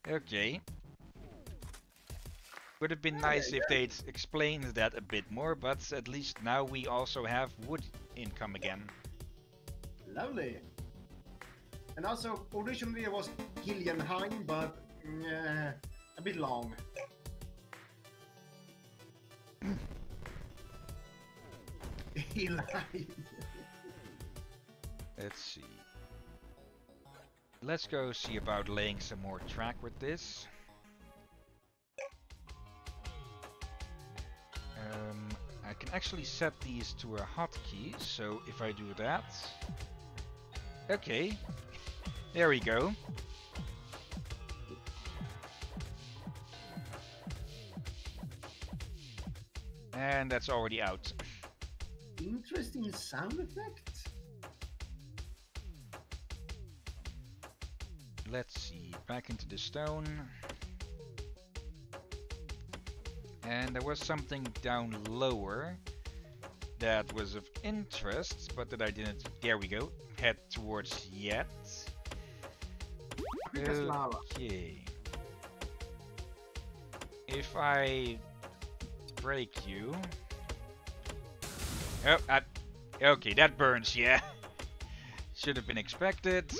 Okay. Would have been nice if they'd explained that a bit more, but at least now we also have wood income again. Lovely. And also, originally it was Gillianheim, but uh, a bit long. *laughs* Hillheim. Let's see. Let's go see about laying some more track with this. Um, I can actually set these to a hotkey, so if I do that... Okay, there we go. And that's already out. Interesting sound effect. Let's see, back into the stone. And there was something down lower that was of interest, but that I didn't, there we go, head towards yet. I think that's lava. Okay. If I break you... Oh, I, okay, that burns, yeah. *laughs* Should have been expected.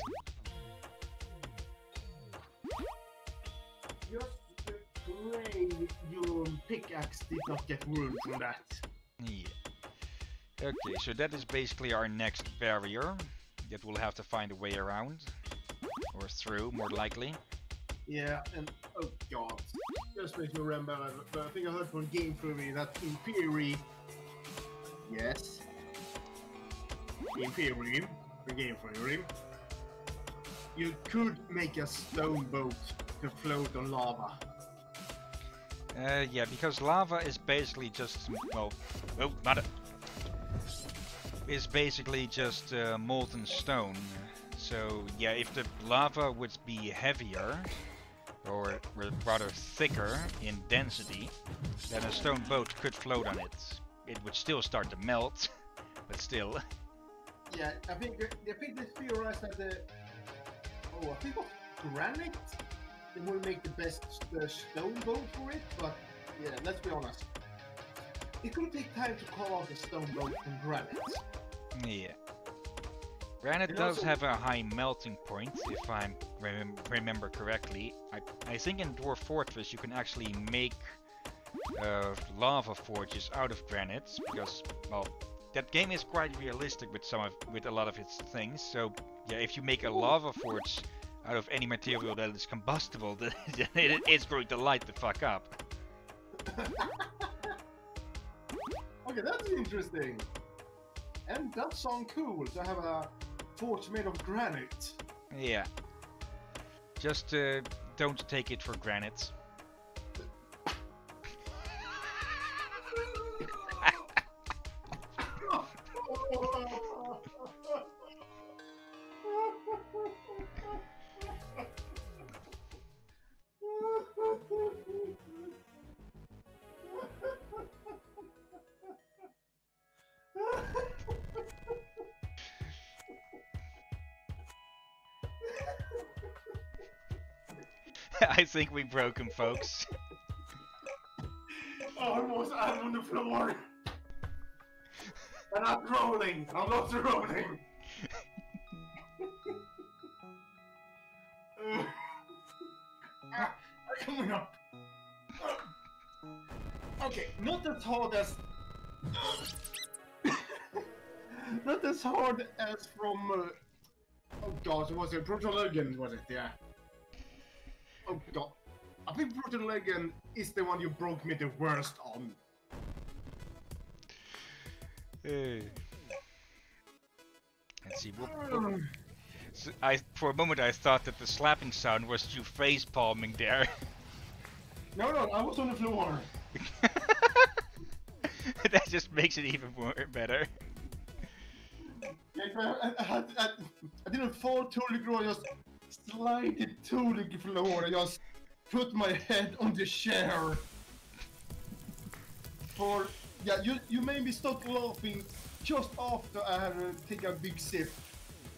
Pickaxe did not get ruined from that. Yeah. Okay, so that is basically our next barrier that we'll have to find a way around. Or through, more likely. Yeah, and oh god. Just makes me remember, but I think I heard from Game Theory that in theory, yes, in theory, for Game Theory, you could make a stone boat to float on lava. Uh, yeah, because lava is basically just, well, oh, not a, is basically just uh, molten stone. So yeah, if the lava would be heavier, or rather thicker in density, then a stone boat could float on it. It would still start to melt, *laughs* but still. Yeah, I think I think they theorized that the oh I think it was granite it will make the best uh, stone boat for it, but yeah, let's be honest. It could take time to carve out a stone boat from granite. Yeah. Granite And does also- have a high melting point, if I rem remember correctly. I, I think in Dwarf Fortress you can actually make uh, lava forges out of granite, because, well, that game is quite realistic with some of with a lot of its things. So yeah, if you make a lava forge out of any material that is combustible, *laughs* then it is going to light the fuck up. *laughs* okay, that's interesting. And that sounds cool to have a torch made of granite. Yeah. Just uh, don't take it for granted. Think we broke him, folks. *laughs* Almost out on the floor. and I'm rolling. I'm not rolling. *laughs* ah, coming up. okay, not as hard as. *laughs* not as hard as from. Uh, oh god, was it Proto Legend? Was it? Yeah. Oh god. I think Proto Legend is the one you broke me the worst on. Hey. Let's see. Whoop. Ah. So I, for a moment, I thought that the slapping sound was you face palming there. No, no, I was on the floor. *laughs* that just makes it even more better. I, I, I, I, didn't fall to the ground, I just slided to the floor. I just put my head on the chair. For yeah, you you made me stop laughing just after I had to take a big sip.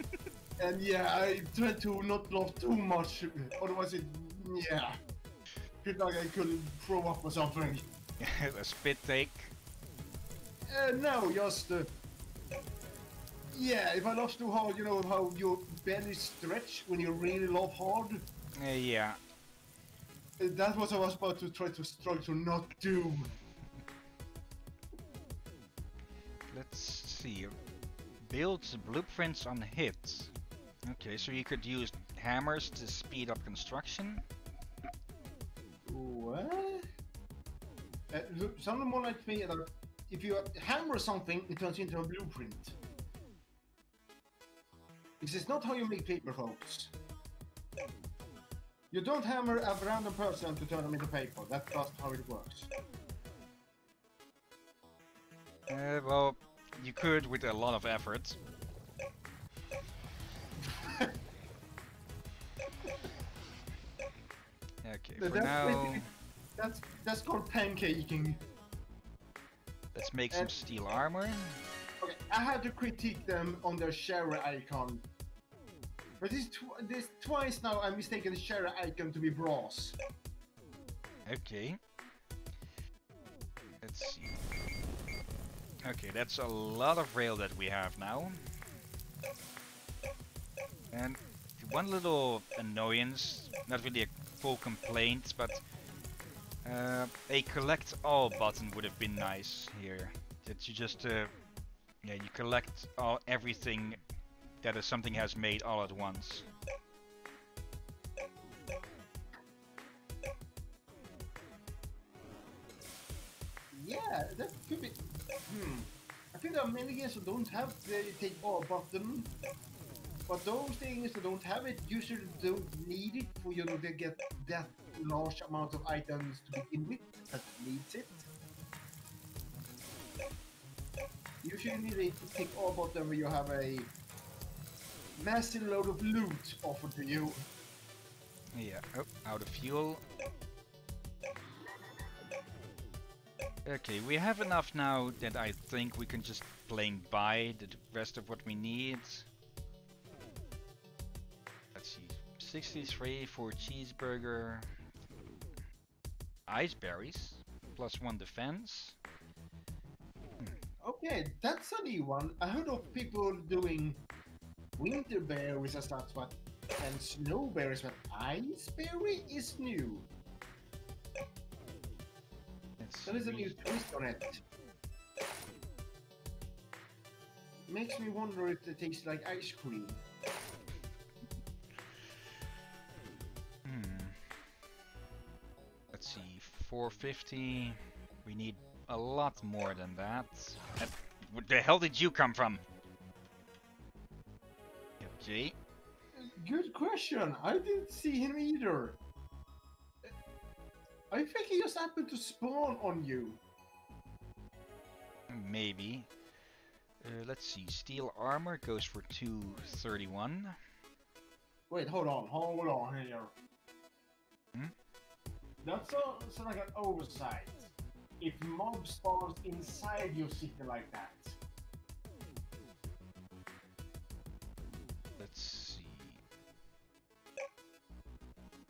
*laughs* and yeah, I tried to not laugh too much, otherwise it yeah. Feel like I could throw up or something. *laughs* a spit take. Uh, no, just uh, yeah. If I laugh too hard, you know how your belly stretch when you really love hard. Uh, yeah. That's what I was about to try to struggle to not do. Let's see. Builds blueprints on hits. Okay, so you could use hammers to speed up construction. What? Uh, sounded more like me that if you hammer something, it turns into a blueprint. This is not how you make paper, folks. You don't hammer a random person to turn them into paper. That's just how it works. Uh, well, you could with a lot of effort. *laughs* okay, for that's now... That's, that's called pancaking. Let's make some steel armor. Okay, I had to critique them on their share icon. But this, tw this twice now I'm mistaken the share icon to be brass. Okay. Let's see. Okay, that's a lot of rail that we have now. And one little annoyance, not really a full complaint, but uh, a collect all button would have been nice here. That you just, uh, yeah, you collect all everything that is something has made all at once. Yeah, that could be. Hmm. I think there are many games that don't have the take all button, but those things that don't have it usually don't need it for you to get that large amount of items to begin with that needs it. Usually need a take all button where you have a massive load of loot offered to you. Yeah, oh, out of fuel. Okay, we have enough now that I think we can just plain buy the rest of what we need. Let's see, 63 for cheeseburger. Ice berries, plus one defense. Okay, that's a new one. I heard of people doing winter berries as such, but and snow berries, but ice berry is new. Let's that is a new twist on it. makes me wonder if it tastes like ice cream. Hmm. Let's see, 450. We need a lot more than that. Where the hell did you come from? Okay. Good question. I didn't see him either. I think he just happened to spawn on you. Maybe. Uh, let's see, steel armor goes for 231. Wait, hold on, hold on here. Hmm? That's a, so like an oversight if mob spawns inside your city like that. Let's see.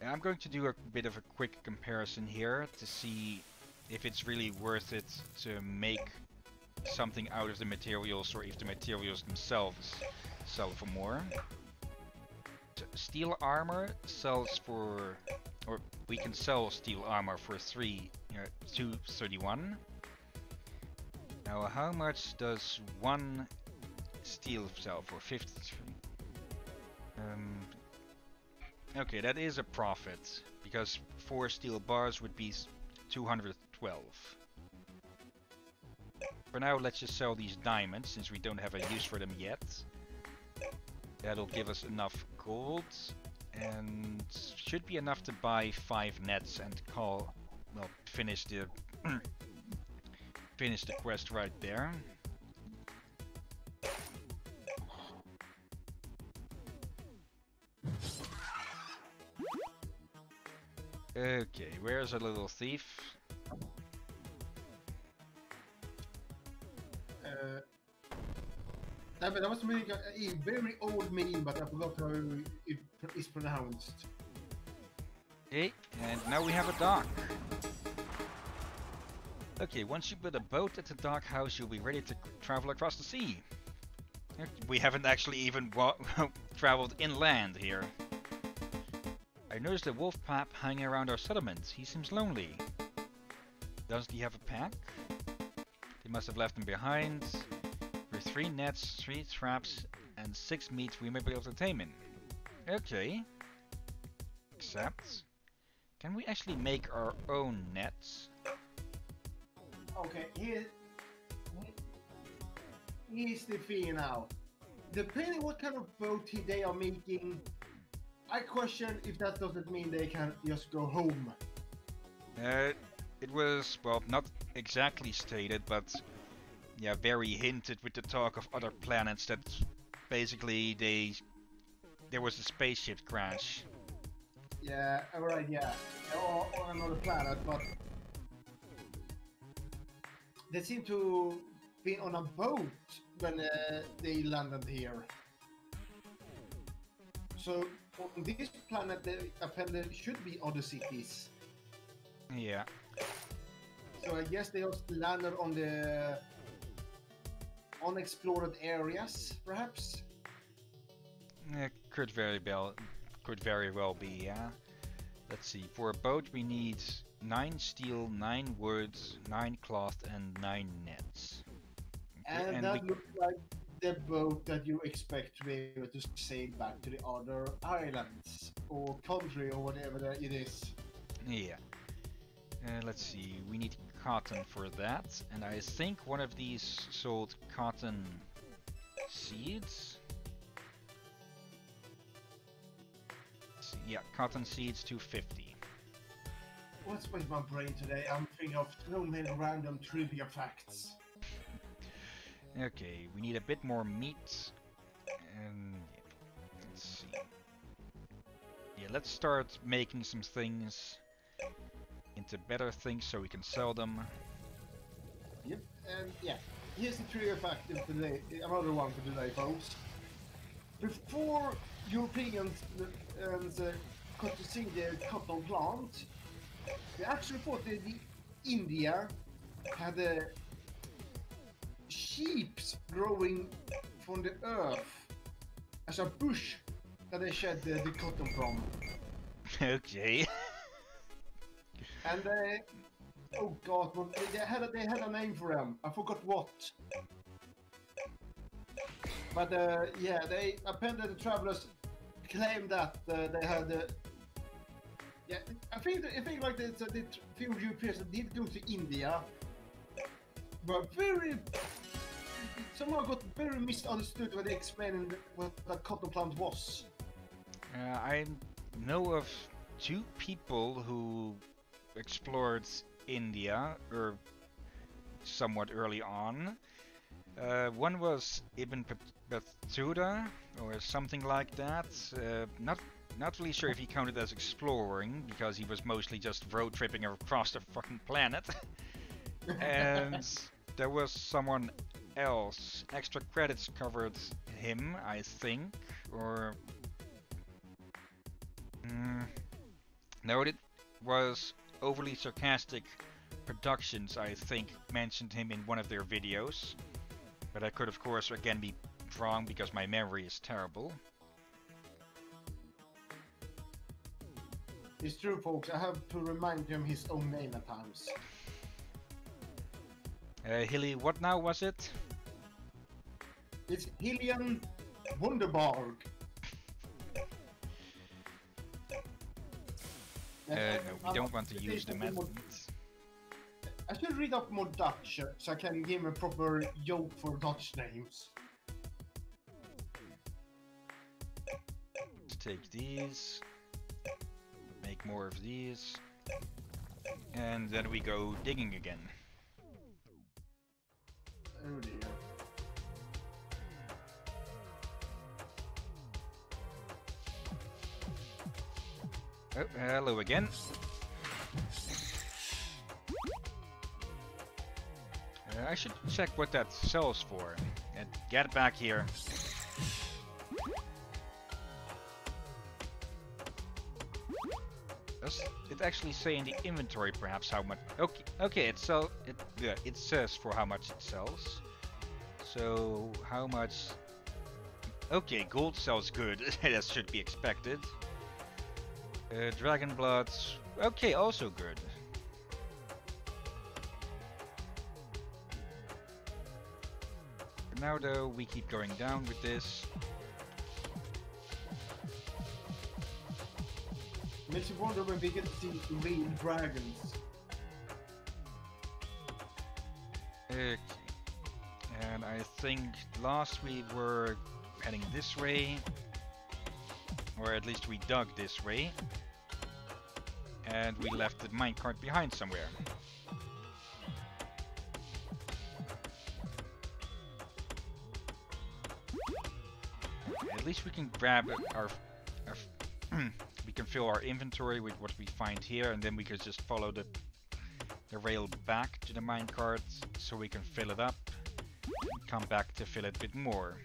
And I'm going to do a bit of a quick comparison here to see if it's really worth it to make something out of the materials or if the materials themselves sell for more. Steel armor sells for, or we can sell steel armor for 3 you're at 231. Now, how much does one steel sell for? 53. Um, okay, that is a profit, because four steel bars would be 212. For now, let's just sell these diamonds, since we don't have a use for them yet. That'll give us enough gold, and should be enough to buy five nets and call well, finish the *clears throat* finish the quest right there. Okay, where's a little thief? Uh, that, that was really, a, a very old meme, but I forgot how it is pronounced. Okay, and now we have a dock. Okay, once you build a boat at the dock house, you'll be ready to travel across the sea. We haven't actually even *laughs* traveled inland here. I noticed a wolf pap hanging around our settlement. He seems lonely. Doesn't he have a pack? They must have left him behind. With three nets, three traps, and six meats, we may be able to tame him. Okay. Except, can we actually make our own nets? Okay, here, here's the thing now. Depending what kind of boat they are making, I question if that doesn't mean they can just go home. Uh, it was, well, not exactly stated, but yeah, very hinted with the talk of other planets that basically they there was a spaceship crash. Yeah, alright, yeah. Or on another planet, but they seem to be on a boat when uh, they landed here. So on this planet, there apparently should be other cities. Yeah. So I guess they just landed on the unexplored areas, perhaps. Eh, could very well, could very well be. Yeah. Let's see. For a boat, we need nine steel, nine words, nine cloth, and nine nets. And, and that we- looks like the boat that you expect to be able to sail back to the other islands or country or whatever that it is. Yeah. Uh, let's see, we need cotton for that, and I think one of these sold cotton seeds. Yeah, cotton seeds 250. What's with my brain today? I'm thinking of so many random trivia facts. Okay, we need a bit more meat, and yeah, let's see. Yeah, let's start making some things into better things so we can sell them. Yep, and yeah, here's the trivia fact of today. Another one for today, folks. Before Europeans um, uh, got to see the cotton plant, they actually thought that India had a sheep growing from the earth as a bush that they shed the, the cotton from. *laughs* okay. And they, oh god, they had a, they had a name for them. I forgot what. but uh, yeah, they apparently the travelers claimed that uh, they had. Uh, yeah, I think I think like the, the few Europeans that did go to India were very somehow got very misunderstood when they explained what the cotton plant was. Uh, I know of two people who explored India, or somewhat early on. Uh, one was Ibn Battuta, or something like that. Uh, not not really sure if he counted as exploring, because he was mostly just road tripping across the fucking planet. *laughs* and there was someone else. Extra credits covered him, I think, or... Mm, no, it was overly sarcastic productions, I think, mentioned him in one of their videos. But I could, of course, again be wrong because my memory is terrible. It's true, folks. I have to remind him his own name at times. Uh, Hilly, what now was it? It's Hillyan Wunderbarg. Uh, no, we don't want to use the methods. I should read up more Dutch so I can give him a proper joke for Dutch names. Take these, make more of these, and then we go digging again. Oh dear. Oh, hello again. Uh, I should check what that sells for. And get back here. Does it actually say in the inventory perhaps how much? Okay, okay, it sell it yeah, it says for how much it sells. So how much? Okay, gold sells good. *laughs* that should be expected. Uh, Dragon Blood. Okay, also good. Now though, we keep going down with this. Makes you wonder when we get to see dragons. Okay. And I think last we were heading this way. Or at least we dug this way. And we left the minecart behind somewhere. At least we can grab our... our hmm. We can fill our inventory with what we find here, and then we can just follow the, the rail back to the minecart, so we can fill it up, come back to fill it with more.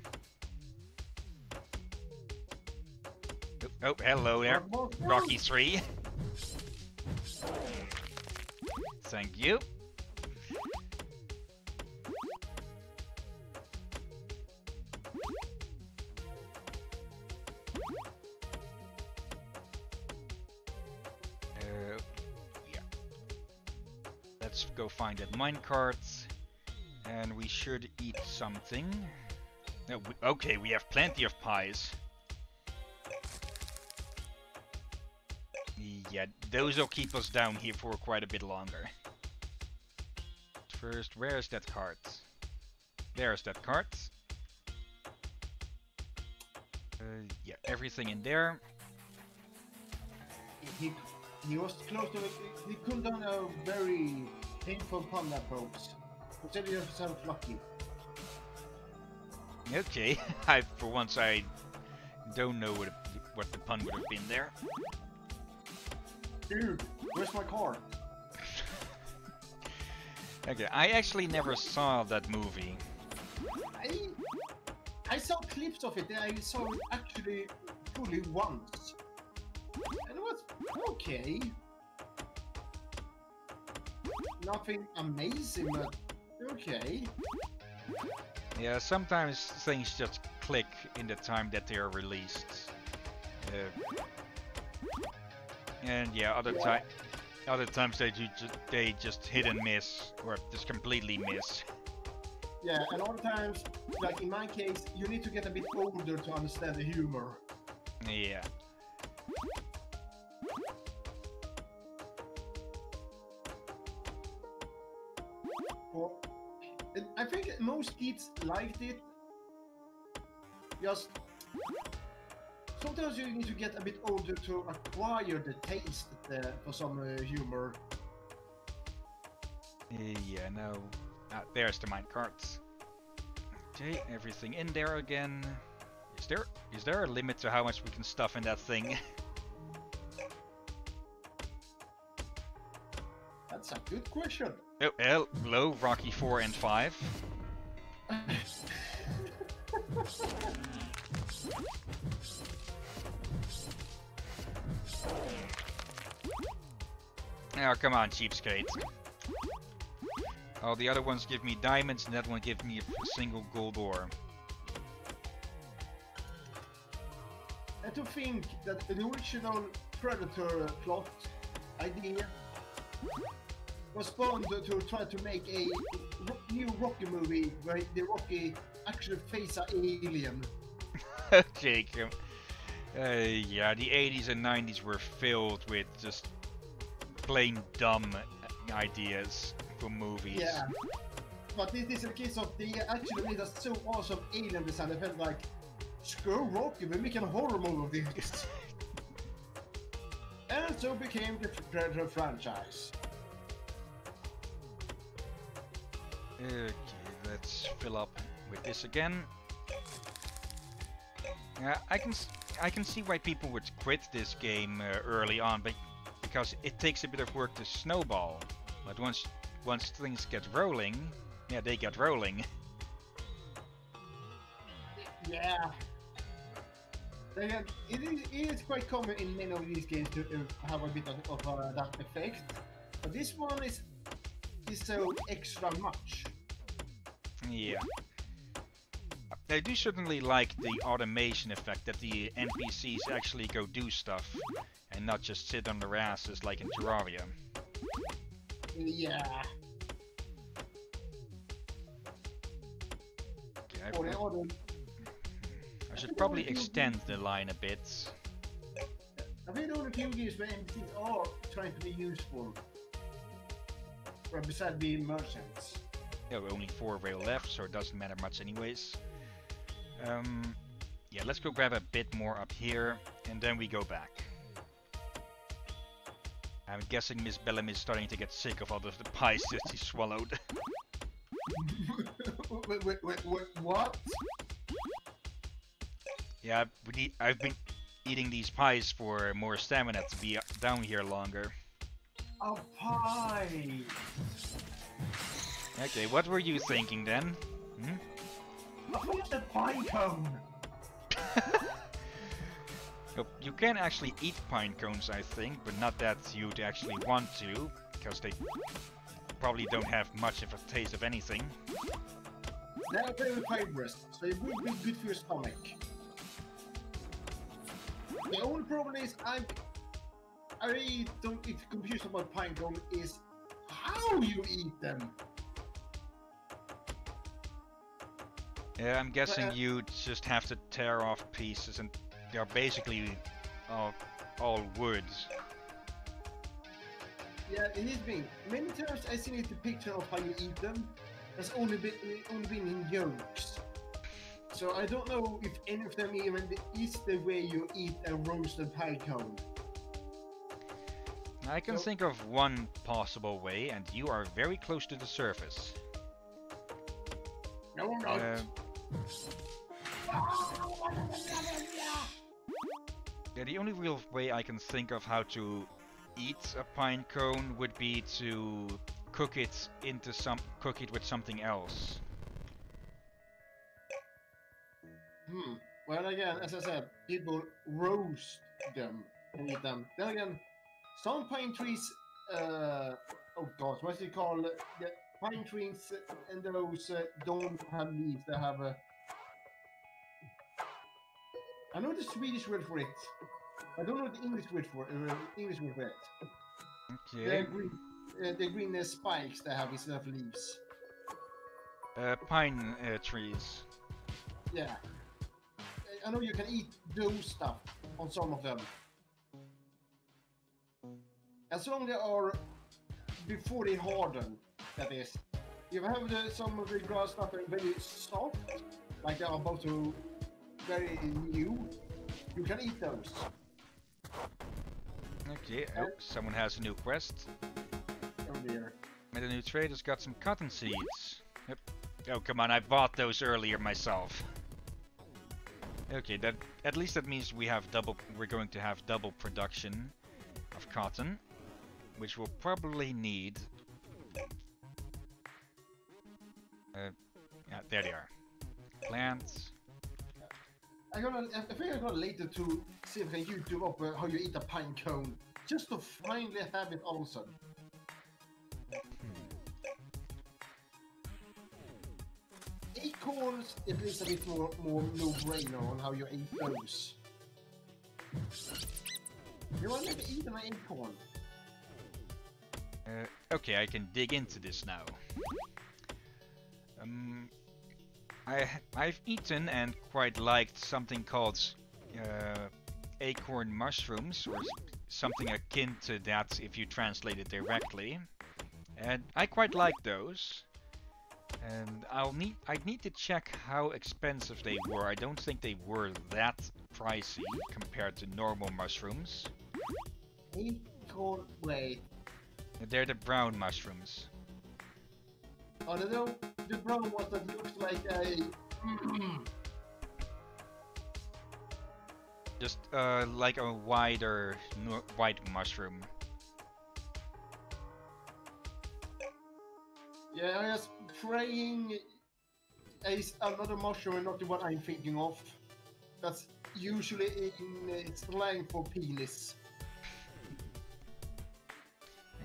Oh, oh hello there, Rocky 3. Thank you. Let's go find that minecart. And we should eat something. No, we, okay, we have plenty of pies. Yeah, those will keep us down here for quite a bit longer. First, where's that cart? There's that cart. Uh, yeah, everything in there. He, he was close to it. He have done a very painful pun that folks. Consider yourself lucky. Okay, *laughs* I for once I don't know what what the pun would have been there. Dude, where's my car? *laughs* okay, I actually never saw that movie. I I saw clips of it and I saw it actually fully once. And it was okay. Nothing amazing, but okay. Yeah, sometimes things just click in the time that they are released. Uh, and yeah, other time, other times they ju they just hit and miss, or just completely miss. yeah, and all times, like in my case, you need to get a bit older to understand the humor. Yeah. Most kids liked it. Just sometimes you need to get a bit older to acquire the taste uh, for some uh, humor. Yeah, no. Ah, there's the mine carts. Okay, everything in there again. Is there is there a limit to how much we can stuff in that thing? *laughs* That's a good question. oh, hell, hello, Rocky 4 and 5. *laughs* Oh, come on, cheapskate. Oh, the other ones give me diamonds, and that one gives me a single gold ore. And to think that the original Predator plot idea was spawned to, try to make a new Rocky movie where the Rocky actually face an alien. Jacob. Uh, yeah, the 80s and 90s were filled with just plain dumb ideas for movies. Yeah. But this is a case of they actually made a so awesome alien design. I felt like, screw Rocky, we're making a horror movie of this. and so became the Predator franchise. Okay, let's fill up with this again. Yeah, I can I can see why people would quit this game uh, early on, but because it takes a bit of work to snowball. But once once things get rolling, yeah, they get rolling. *laughs* Yeah. It is, it is quite common in many of these games to uh, have a bit of, of uh, that effect. But this one is is so extra much. Yeah. I do certainly like the automation effect that the NPCs actually go do stuff and not just sit on their asses like in Terraria. Yeah. Okay, I- the I- should probably extend the line a bit. I think the only few games where NPCs are trying to be useful. Well, besides being merchants. We're only four rail left, so it doesn't matter much anyways. Um, yeah, let's go grab a bit more up here, and then we go back. I'm guessing Miss Bellamy is starting to get sick of all of the pies that she swallowed. *laughs* wait, wait, wait, wait, what? yeah, we need, I've been eating these pies for more stamina to be down here longer. A pie! Okay, what were you thinking then? Hmm? What's a pie cone? *laughs* You can actually eat pine cones, I think, but not that you'd actually want to, because they probably don't have much of a taste of anything. They're very fibrous, so it would be good for your stomach. The only problem is I'm I really don't get confused about pine cone is how you eat them. Yeah, I'm guessing uh, you just have to tear off pieces, and they're basically all, all wood. Yeah, it is been many times I seen it the picture of how you eat them. Has only been only been in yolks. So I don't know if any of them even is the way you eat a roasted pine cone. I can So- think of one possible way, and you are very close to the surface. No, I'm not. Uh, yeah, the only real way I can think of how to eat a pine cone would be to cook it into some cook it with something else. Hmm. Well, again, as I said, people roast them and eat them. Then again, some pine trees, uh, oh gosh, what's it called? The pine trees and those uh, don't have leaves. They have a. I know the Swedish word for it. I don't know the English word for uh, English word for it. Okay. The green, uh, the green uh, spikes they have instead of leaves. Uh, pine uh, trees. Yeah. I know you can eat those stuff on some of them. As long as they are before they harden, that is. You have the, some of the grass that are very soft, like they are about to very new. You can eat those. Okay, oh, someone has a new quest. Oh dear. And the new trader's got some cotton seeds. Yep. Oh, come on, I bought those earlier myself. Okay, that at least that means we have double. We're going to have double production of cotton, which we'll probably need. Uh, yeah, there they are. Plants. I gonna, I think I'm gonna later to see if I can YouTube up uh, how you eat a pine cone, just to finally have it also. Acorns, it is a bit more, more no-brainer on how you eat those. You want to eat an acorn? Uh, okay, I can dig into this now. Um, I I've eaten and quite liked something called uh, acorn mushrooms, or something akin to that if you translate it directly. And I quite like those. And I'll need I'd need to check how expensive they were. I don't think they were that pricey compared to normal mushrooms. Acorn, wait. They're the brown mushrooms. Oh, the, brown one that looks like a... Just uh, like a wider white mushroom. Yeah, I was praying a, another mushroom, not the one I'm thinking of. That's usually in uh, slang for penis.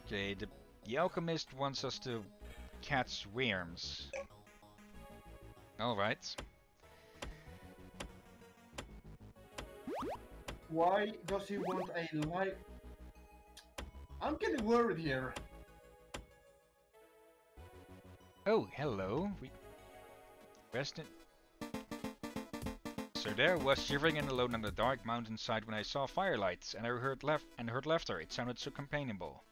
Okay, the, the alchemist wants us to catch worms. Alright. Why does he want a life? I'm getting worried here. Oh, hello. We rested. So there was shivering and alone on the dark mountainside when I saw firelights, and I heard left and heard laughter. It sounded so companionable.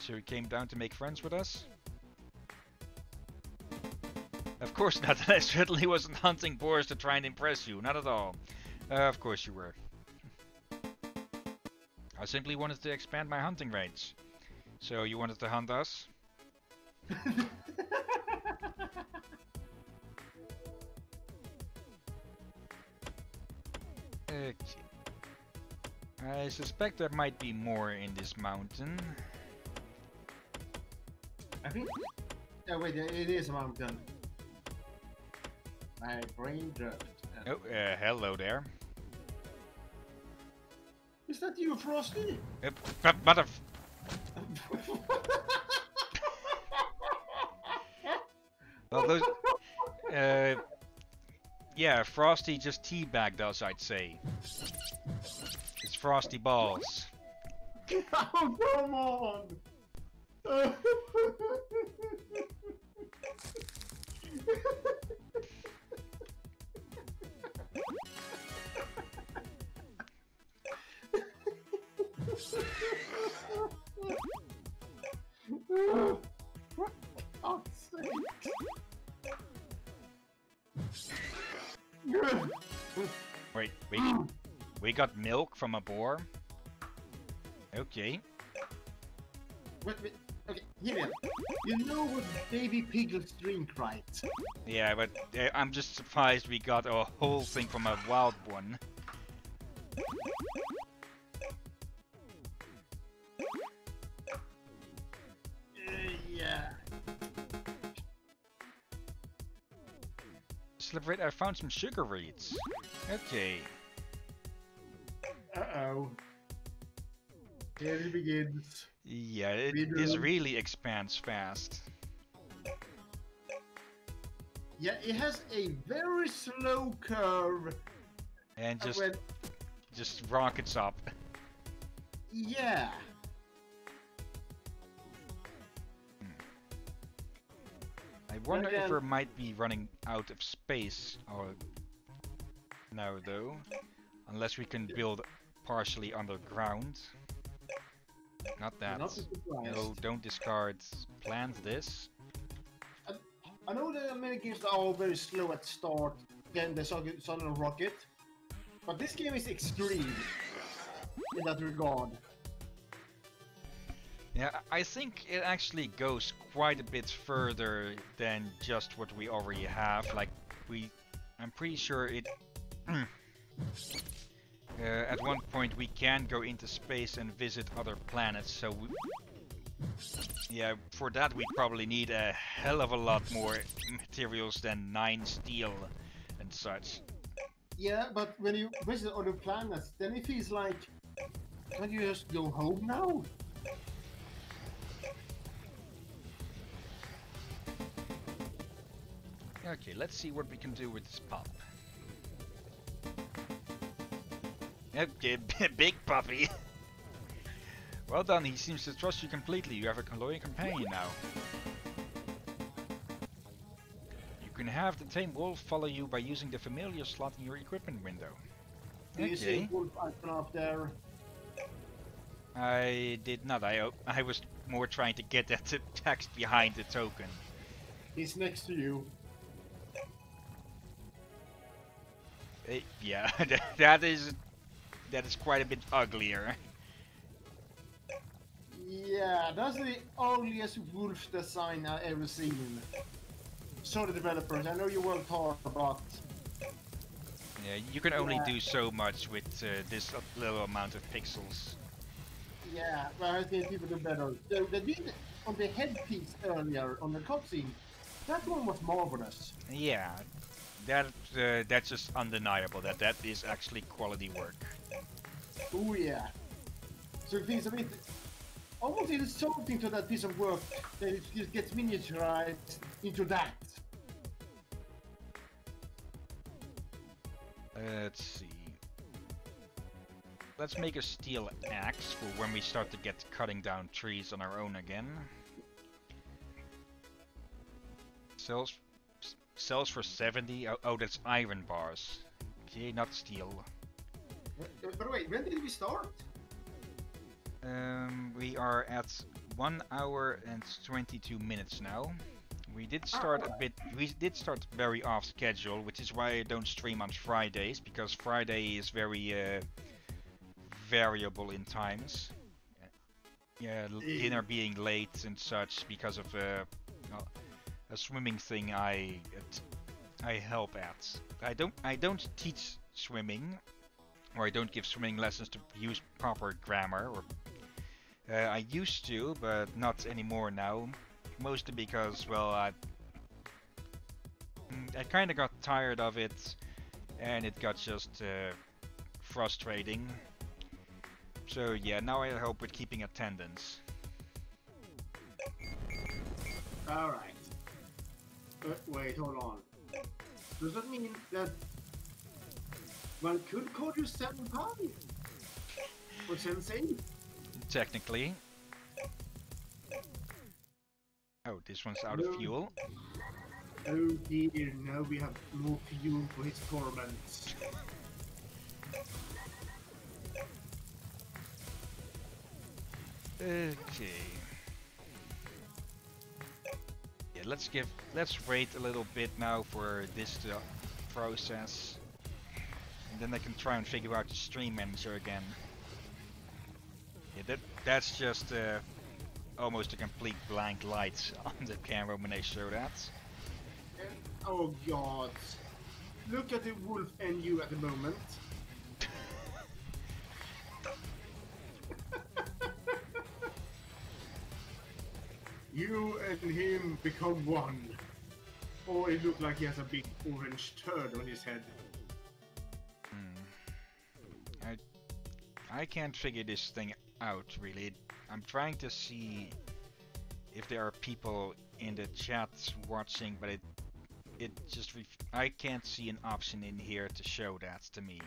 So he came down to make friends with us. Of course not. *laughs* I certainly wasn't hunting boars to try and impress you. Not at all. Uh, of course you were. I simply wanted to expand my hunting range. So you wanted to hunt us? Okay. I suspect there might be more in this mountain. I think. Yeah, wait, it is a mountain. My brain drift. Oh, uh, hello there. Is that you, Frosty? Uh, but, but *laughs* well, those, uh, yeah, Frosty just teabagged us, I'd say. It's Frosty balls. *laughs* oh, come on! *laughs* Wait, we we got milk from a boar. Okay. Wait, wait. Okay, here we are. You know what baby piglets drink, right? Yeah, but uh, I'm just surprised we got a whole thing from a wild one. Celebrate, I found some sugar reeds. Okay. Uh-oh. Here it begins. Yeah, it, We this do. really expands fast. Yeah, it has a very slow curve. And just when- just rockets up. yeah. I wonder if again- we might be running out of space or now though. Unless we can build partially underground. Not that. Not. No, don't discard. plans this. I know that many games are all very slow at start, then the sudden rocket, but this game is extreme in that regard. Yeah, I think it actually goes quite a bit further than just what we already have. Like, we... I'm pretty sure it... *clears throat* uh, at one point we can go into space and visit other planets, so we... Yeah, for that we probably need a hell of a lot more materials than 9 steel and such. Yeah, but when you visit other planets, then it feels like, can you just go home now? Okay, let's see what we can do with this pup. Okay, *laughs* big puppy. *laughs* well done, he seems to trust you completely. You have a loyal companion now. You can have the tame wolf follow you by using the familiar slot in your equipment window. Do you see Okay, wolf icon up there? I did not. I, I was more trying to get that *laughs* text behind the token. He's next to you. Eh, yeah, *laughs* that- is that is quite a bit uglier. Yeah, that's the ugliest wolf design I've ever seen. Sorry, developers, I know you worked hard, but Yeah, you can only Yeah. do so much with uh, this little amount of pixels. yeah, but I think people do better. The, the bit on the headpiece earlier on the cutscene, that one was marvelous. Yeah, that uh, that's just undeniable. That that is actually quality work. Oh yeah. So it feels a bit almost insulting to that piece of work that it just gets miniaturized into that. Let's see. Let's make a steel axe for when we start to get cutting down trees on our own again. Sells s- sells for 70. Oh, oh, that's iron bars. Okay, not steel. By the way, when did we start? Um, we are at 1 hour and 22 minutes now. We did start a bit, we did start very off schedule, which is why I don't stream on Fridays, because Friday is very uh, variable in times. Yeah, Eh. dinner being late and such because of uh, well, a swimming thing I I help at. I don't I don't teach swimming, or I don't give swimming lessons to use proper grammar. Or uh, I used to, but not anymore now. Mostly because, well, I Mm, I kind of got tired of it, and it got just uh, frustrating. So yeah, now I help with keeping attendance. Alright. Uh, wait, hold on. Does that mean that one could call you Senpai? Or Sensei? Technically. Oh, this one's out No. of fuel. Oh dear, now we have no fuel for his torment. Okay. Let's give let's wait a little bit now for this to process. And then I can try and figure out the stream manager again. Yeah, that that's just uh, almost a complete blank light *laughs* on the camera when I show that. Oh god. Look at the wolf and you at the moment. And him become one. Oh, it looks like he has a big orange turd on his head. Hmm. I I can't figure this thing out really. I'm trying to see if there are people in the chat watching, but it it just I can't see an option in here to show that to me.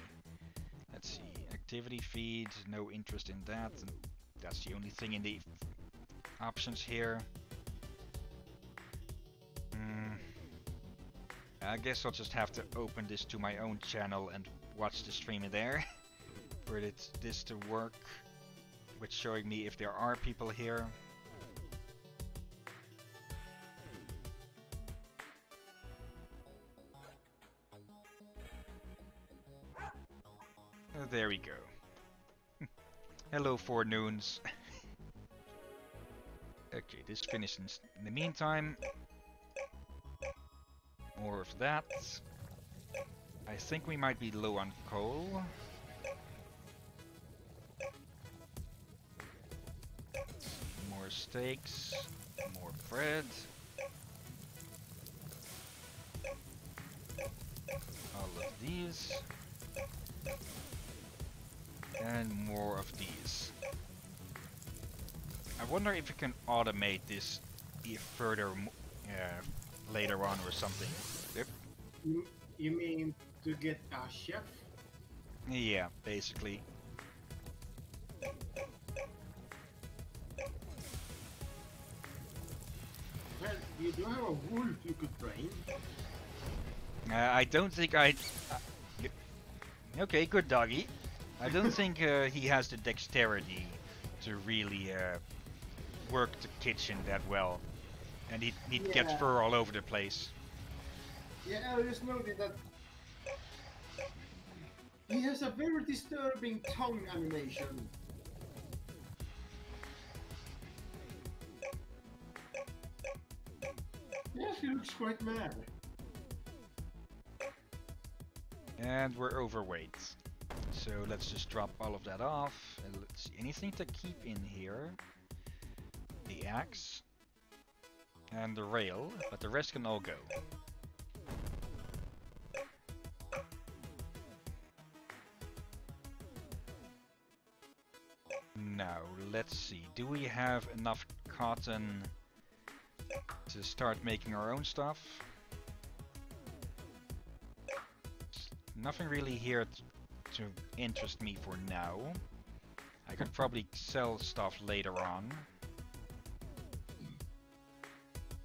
Let's see, activity feed, no interest in that. That's the only thing in the options here. I guess I'll just have to open this to my own channel and watch the stream there *laughs* for it, this to work with showing me if there are people here. Uh, there we go. *laughs* Hello, forenoons. *laughs* okay, this finishes in the meantime. More of that. I think we might be low on coal. More steaks, more bread. All of these. And more of these. I wonder if we can automate this further later on or something. You, you mean to get a chef? Yeah, basically. Well, you do have a wolf you could train. Uh, I don't think I. Uh, okay, good doggy. I don't *laughs* think uh, he has the dexterity to really uh, work the kitchen that well, and he he Yeah. gets fur all over the place. Yeah, I just noted that he has a very disturbing tongue animation. Yes, he looks quite mad. And we're overweight. So let's just drop all of that off. And let's see, anything to keep in here? The axe. And the rail, but the rest can all go. Now, let's see. Do we have enough cotton to start making our own stuff? Nothing really here to interest me for now. I could probably sell stuff later on.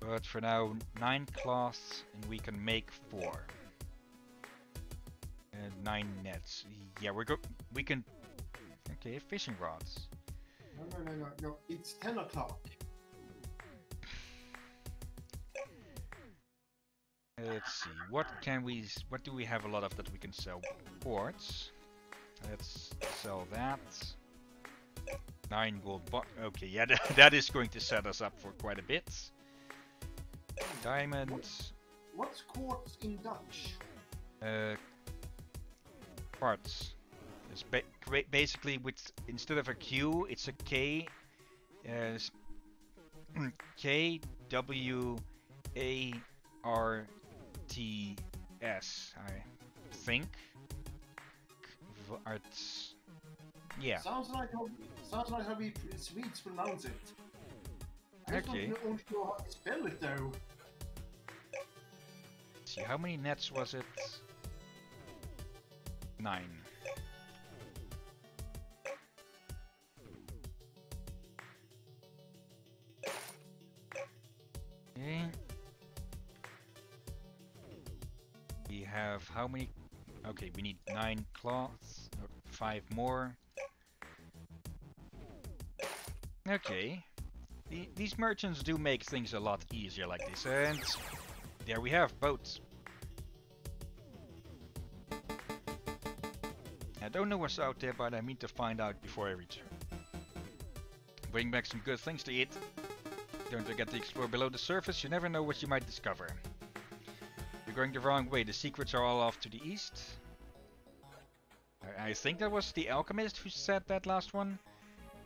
But for now, 9 cloths and we can make 4. And 9 nets. Yeah, we're go- we can... Okay, fishing rods. No, no, no, no, no. It's 10 o'clock. Let's see, what can we, what do we have a lot of that we can sell? Quartz. Let's sell that. Nine gold bar. Okay, yeah, *laughs* that, that is going to set us up for quite a bit. Diamonds. What's quartz in Dutch? Uh, quartz. It's ba ba- basically with instead of a Q, it's a K. Uh, *clears throat* K W A R T S. I think. Arts. Yeah. Sounds like how sounds like how we Swedes pronounce it. I just don't know how to spell it though. see, how many nets was it? Nine. Okay. We have how many? Okay, we need nine cloths. Five more. Okay. The, these merchants do make things a lot easier like this. And there we have boats. I don't know what's out there, but I mean to find out before I return. Bring back some good things to eat. Don't forget to explore below the surface, you never know what you might discover. You're going the wrong way, the secrets are all off to the east. I, think that was the alchemist who said that last one.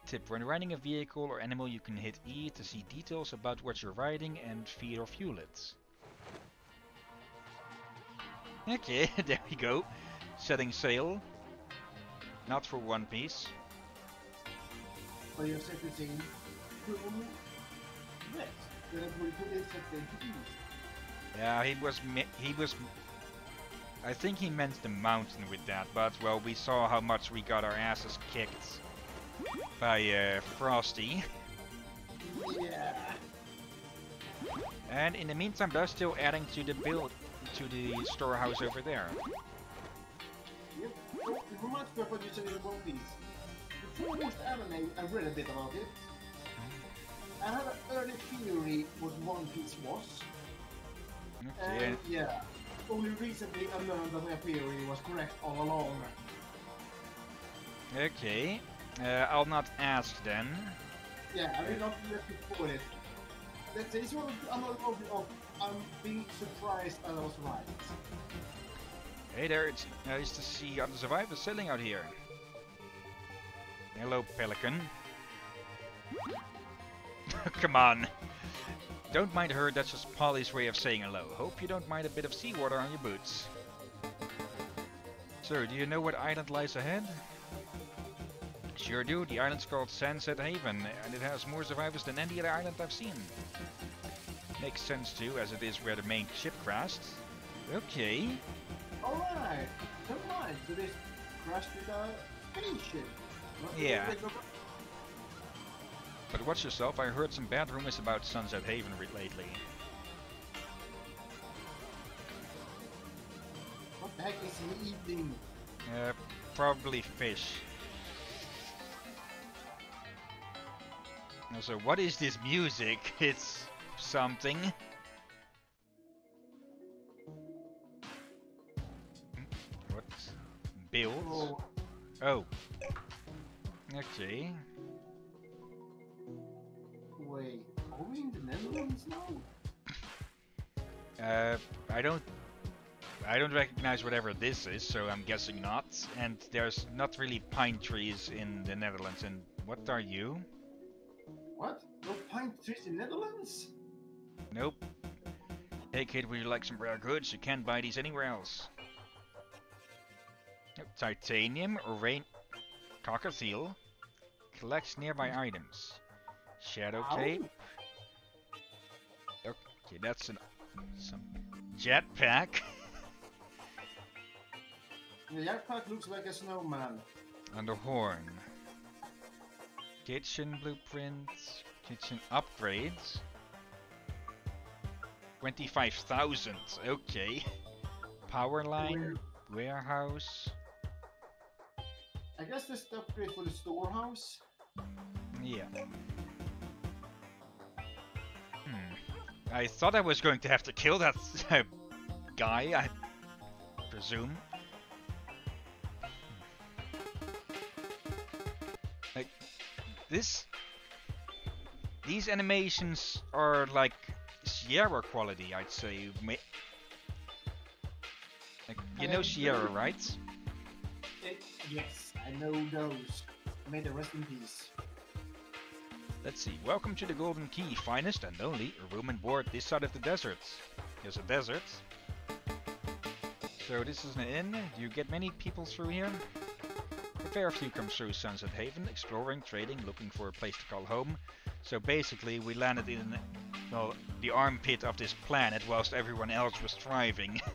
Tip, when riding a vehicle or animal you can hit E to see details about what you're riding and feed or fuel it. Okay, *laughs* there we go. Setting sail. Not for One Piece. Yeah, he was he was. I think he meant the mountain with that, but well, we saw how much we got our asses kicked by uh, Frosty. Yeah. And in the meantime, they're still adding to the build to the storehouse over there. Yep. So, it reminds me of what you said in One Piece. Before I watched anime, I read a bit about it. I had an early theory what One Piece was. Okay. And yeah, only recently I learned that my theory was correct all along. Okay. Uh, I'll not ask then. Yeah, I will not let you spoil it. Let's say it's one of another of, of I'm being surprised I was right. Hey there, it's nice to see other survivors sailing out here. Hello, Pelican. *laughs* Come on. Don't mind her, that's just Polly's way of saying hello. Hope you don't mind a bit of seawater on your boots. So, do you know what island lies ahead? Sure do, the island's called Sunset Haven, and it has more survivors than any other island I've seen. Makes sense too, as it is where the main ship crashed. Okay. Alright, never mind. So this crashed with a spaceship. Not Yeah. But watch yourself, I heard some bad rumors about Sunset Haven lately. What the heck is he eating? Uh, probably fish. Also, what is this music? *laughs* It's something. Hmm, What? Build? Oh, Oh. Okay. Wait. In the Netherlands now? Uh, I don't... I don't recognize whatever this is, so I'm guessing not. And there's not really pine trees in the Netherlands. And what are you? What? No pine trees in Netherlands? Nope. Hey kid, would you like some rare goods? You can't buy these anywhere else. Titanium, rain, cockatiel, collects nearby items. Shadow Ow. cape. Okay, that's an some jetpack *laughs* The jetpack looks like a snowman. and a horn. Kitchen blueprints, kitchen upgrades. 25,000, okay. Power line, warehouse. I guess this upgrade for the storehouse. Yeah. I thought I was going to have to kill that *laughs* guy, I presume. Like, this... These animations are like Sierra quality, I'd say. Like, you know Um, Sierra, right? Eh, yes, I know those. May the rest in peace. Let's see. Welcome to the Golden Key, finest and only room and board this side of the desert. Here's a desert. So this is an inn. Do you get many people through here? A fair few come through Sunset Haven, exploring, trading, looking for a place to call home. So basically, we landed in well, the armpit of this planet whilst everyone else was thriving. *laughs*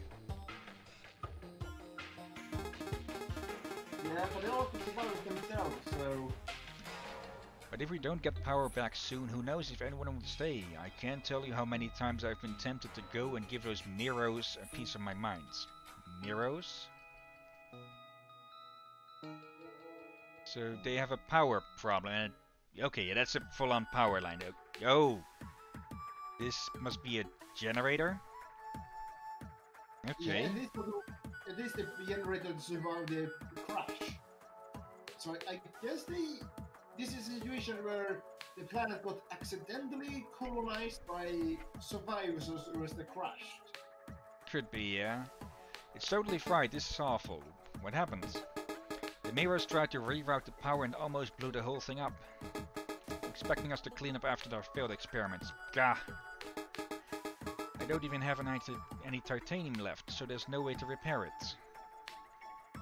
Yeah, but they also survive themselves, so... But if we don't get power back soon, who knows if anyone will stay. I can't tell you how many times I've been tempted to go and give those Neros a piece of my mind. Neros? So they have a power problem. Okay, yeah, that's a full-on power line. Oh, this must be a generator. Yeah, Okay. at least, the, at least the generator survived the crash. So I guess they... This is a situation where the planet got accidentally colonized by survivors who was the crashed. Could be, yeah. It's totally fried. This is awful. What happened? The mirrors tried to reroute the power and almost blew the whole thing up. Expecting us to clean up after their failed experiments. Gah! I don't even have any, any titanium left, so there's no way to repair it.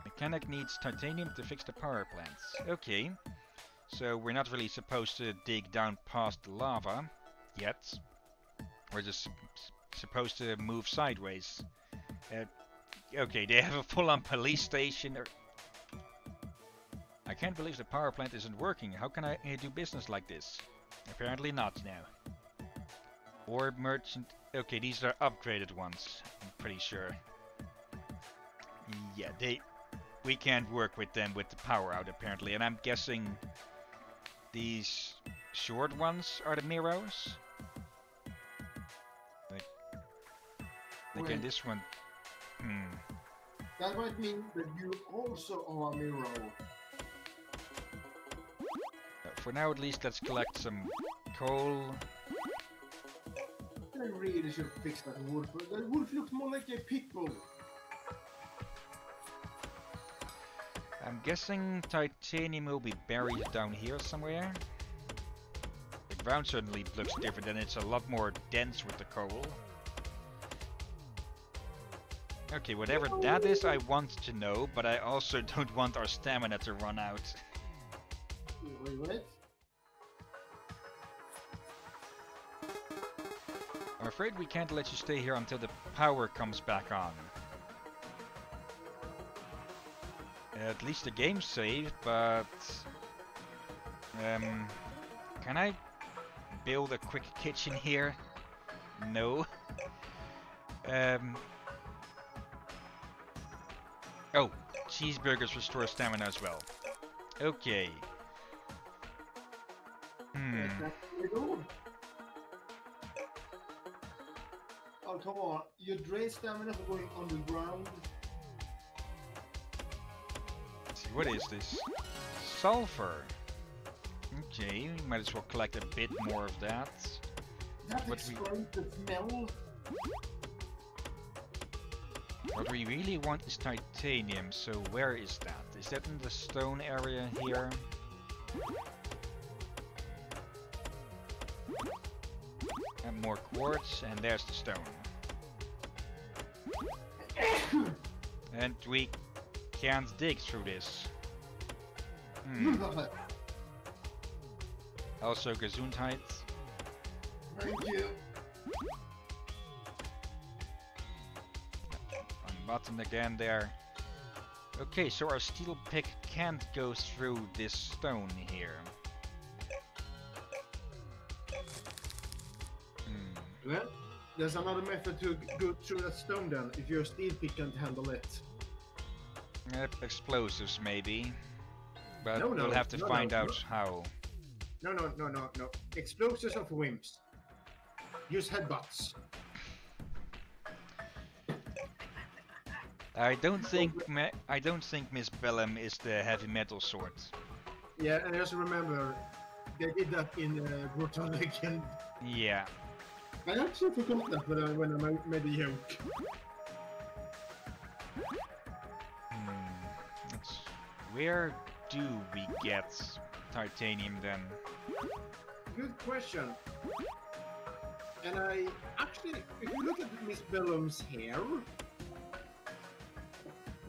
Mechanic needs titanium to fix the power plants. Okay. So we're not really supposed to dig down past the lava yet. We're just supposed to move sideways. Uh, okay, they *laughs* have a full-on police station. I can't believe the power plant isn't working. How can I uh, do business like this? Apparently not now. Orb merchant. Okay, these are upgraded ones. I'm pretty sure. Yeah, they we can't work with them with the power out apparently, and I'm guessing these short ones are the Miros. Like, again, Wait. this one. Hmm. That might mean that you also are a Miro. Uh, For now, at least, let's collect some coal. I really should fix that wolf. That wolf looks more like a pit guessing titanium will be buried down here somewhere. The ground certainly looks different and it's a lot more dense with the coal. Okay, whatever that is, I want to know, but I also *laughs* don't want our stamina to run out. Wait, wait. I'm afraid we can't let you stay here until the power comes back on. At least the game's saved, but... Um, can I build a quick kitchen here? No. *laughs* Um, oh, cheeseburgers restore stamina as well. Okay. Hmm. Oh, come on. You drain stamina for going underground. Let's see, what is this? Sulfur. Okay, we might as well collect a bit more of that. That What we- explains the smell. What we really want is titanium, so where is that? Is that in the stone area here? And more quartz, and there's the stone. *coughs* and we can't dig through this. Hmm. *laughs* Also Gesundheit. Thank you. on button again there. Okay, so our steel pick can't go through this stone here. Hmm. Well, there's another method to go through that stone then, if your steel pick can't handle it. Uh, explosives maybe. But No, no, we'll have to no, find out how. No, no, no, no, no. Explosives of wimps. Use headbutts. I don't think Ma- I don't think Miss Bellum is the heavy metal sort. Yeah, and just remember, they did that in uh, Brutal Legend. Yeah. I actually forgot that when I, when I ma- made the joke. Where do we get titanium then? Good question. And I actually, if you look at Miss Bellum's hair,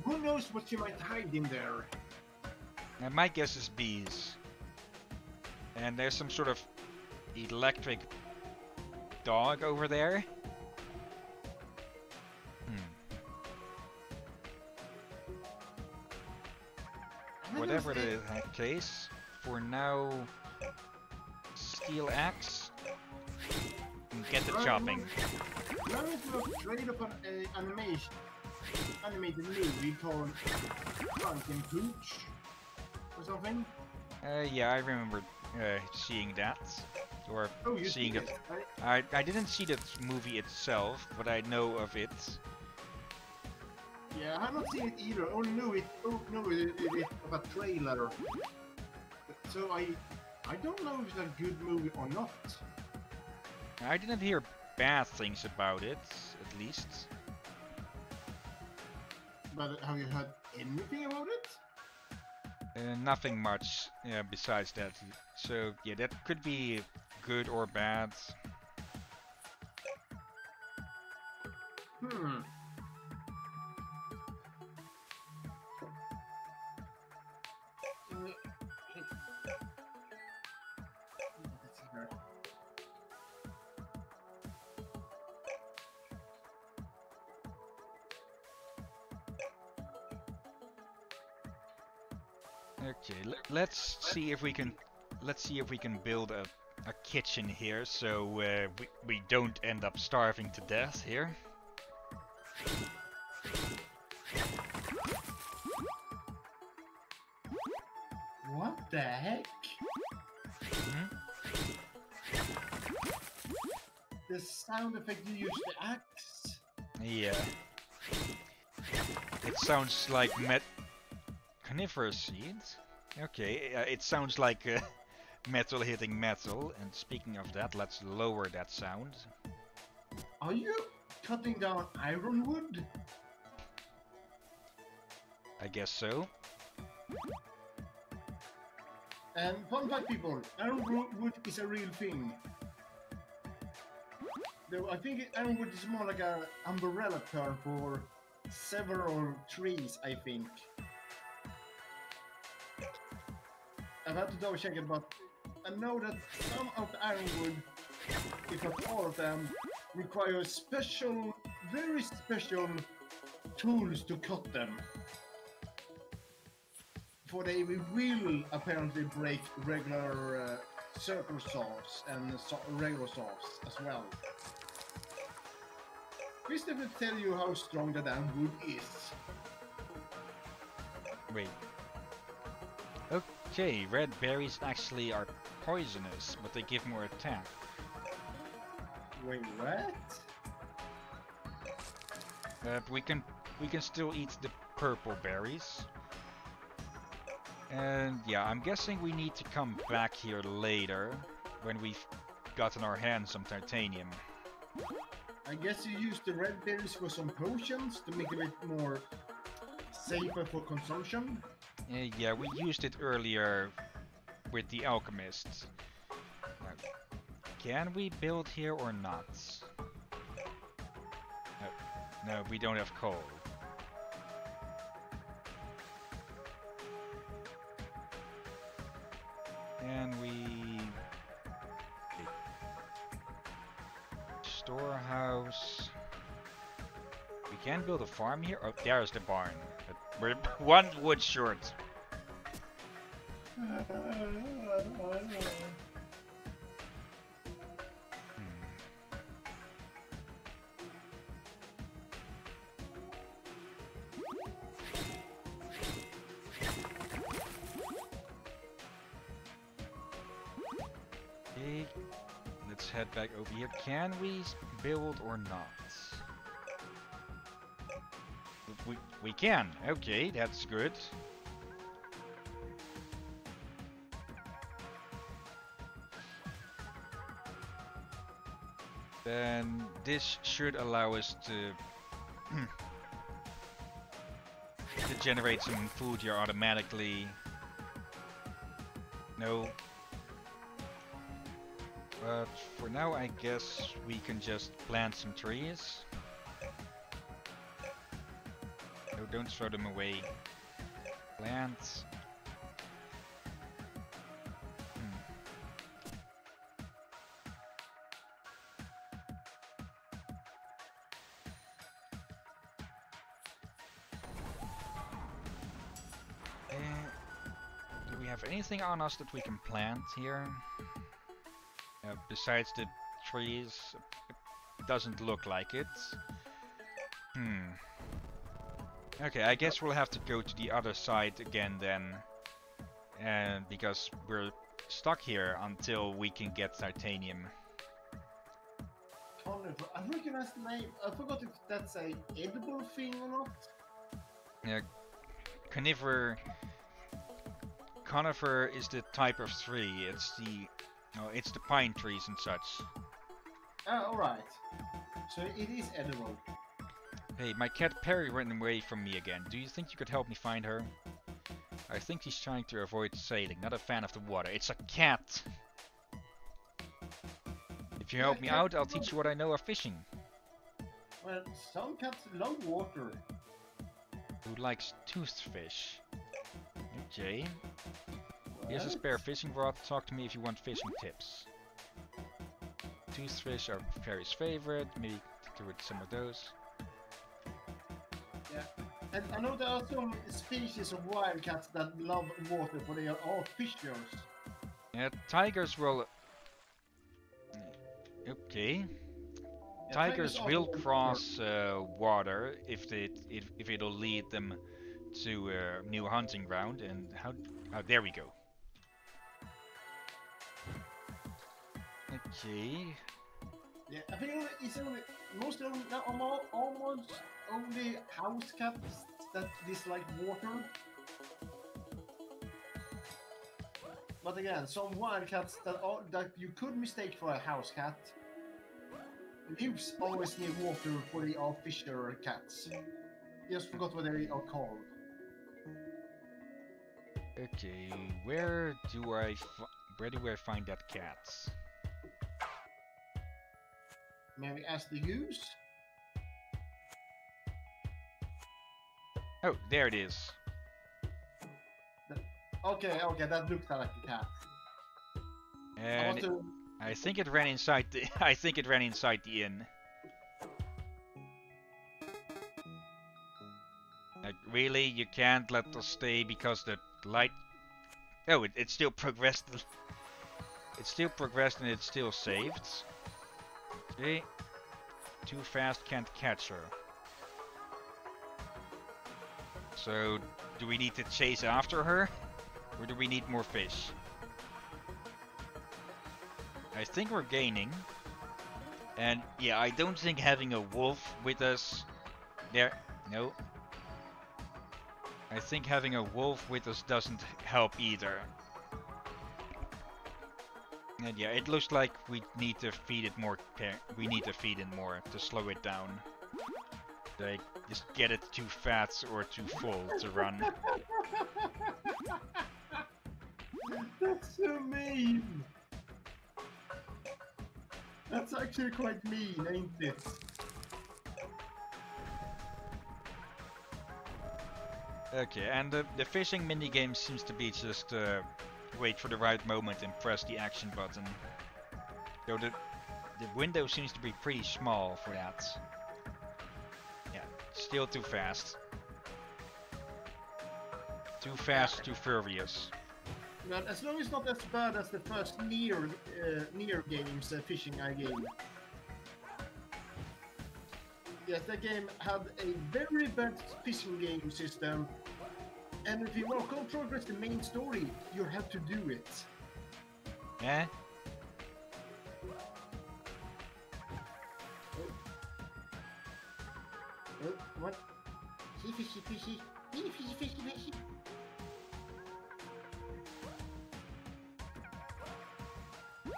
who knows what she might hide in there? Uh, my guess is bees. And there's some sort of electric dog over there. Whatever the case, for now, steel axe. And get the chopping. Now a straight up an uh, animation, animated movie called Drunken Pooch or something. Uh, yeah, I remember uh, seeing that. Or Oh, seeing see it. it. I, I didn't see the movie itself, but I know of it. Yeah, I have not seen it either. Only knew it. Oh, no, it, it, it of a trailer. So I, I don't know if it's a good movie or not. I didn't hear bad things about it, at least. But have you heard anything about it? Uh, nothing much uh, besides that. So yeah, that could be good or bad. Hmm. Let's see if we can let's see if we can build a, a kitchen here so uh, we, we don't end up starving to death here. What the heck? Mhm. The sound effect you use the axe. Yeah. It sounds like met coniferous seeds. Okay, uh, it sounds like uh, *laughs* metal hitting metal. And speaking of that, let's lower that sound. Are you cutting down ironwood? I guess so. And fun fact, people, ironwood is a real thing. Though I think ironwood is more like a umbrella term for several trees. I think. Had to double check it, but I know that some of the ironwood, if not all of them, require special, very special tools to cut them. For they will apparently break regular uh, circle saws and saw regular saws as well. Christopher tell you how strong the damn wood is. Wait. Okay, red berries actually are poisonous, but they give more attack. Wait, what? But we can we can still eat the purple berries. And yeah, I'm guessing we need to come back here later when we've gotten our hands on titanium. I guess you use the red berries for some potions to make it a bit more safer for consumption. Uh, yeah, we used it earlier with the alchemists. Now, can we build here or not? No, no, we don't have coal. Farm here? Oh, there's the barn. We're *laughs* one wood short. Hmm. Let's head back over here. Can we build or not? We, we can. Okay, that's good. Then this should allow us to *clears throat* to generate some food here automatically. No. But for now, I guess we can just plant some trees. Don't throw them away. Plants. Hmm. Eh, do we have anything on us that we can plant here? Uh, besides the trees, it doesn't look like it. Hmm. Okay, I guess we'll have to go to the other side again then. And because we're stuck here until we can get titanium. Conifer. I recognize the name. I forgot if that's a edible thing or not. Yeah, conifer. Conifer is the type of tree. It's the, no, it's the pine trees and such. Ah, alright. So it is edible. Hey, my cat Perry ran away from me again. Do you think you could help me find her? I think she's trying to avoid sailing, not a fan of the water. It's a cat! If you help me out, I'll teach you what I know of fishing. Well, some cats love water. Who likes toothed fish? Okay. Here's a spare fishing rod. Talk to me if you want fishing tips. Toothed fish are Perry's favorite. Maybe do with some of those. And I know there are some species of wildcats that love water, but they are all fishers. Yeah, tigers will. Okay. Yeah, tigers tigers will cross uh, water if they if, if it'll lead them to a new hunting ground. And how? Oh, there we go. Okay. Yeah, I think it's only most only, almost only house cats that dislike water. But again, some wild cats that are, that you could mistake for a house cat lives always near water for the are fisher cats. Just forgot what they are called. Okay. Where do I where do I find that cat? Maybe ask the use? Oh, there it is. Okay, okay, that looks like a cat. I And want to. I think it ran inside the *laughs* I think it ran inside the inn. Like really, you can't let us stay because the light. Oh, it, it still progressed. *laughs* It still progressed and it's still saved. Too fast, can't catch her. So, do we need to chase after her, or do we need more fish? I think we're gaining. And yeah, I don't think having a wolf with us there no. I think having a wolf with us doesn't help either. And yeah, it looks like we need to feed it more we need to feed it more to slow it down. Like just get it too fat or too full to run. *laughs* That's so mean. That's actually quite mean, ain't it? Okay, and the, the fishing minigame seems to be just uh, wait for the right moment and press the action button. Though the, the window seems to be pretty small for that. Yeah, still too fast. Too fast, too furious. But as long as it's not as bad as the first Nier uh, Nier games, uh, fishing I game. Yes, that game had a very bad fishing game system, and if you want to progress the main story, you have to do it. Eh? Oh, what? Fishy, fishy, fishy, fishy, fishy, fishy, fishy.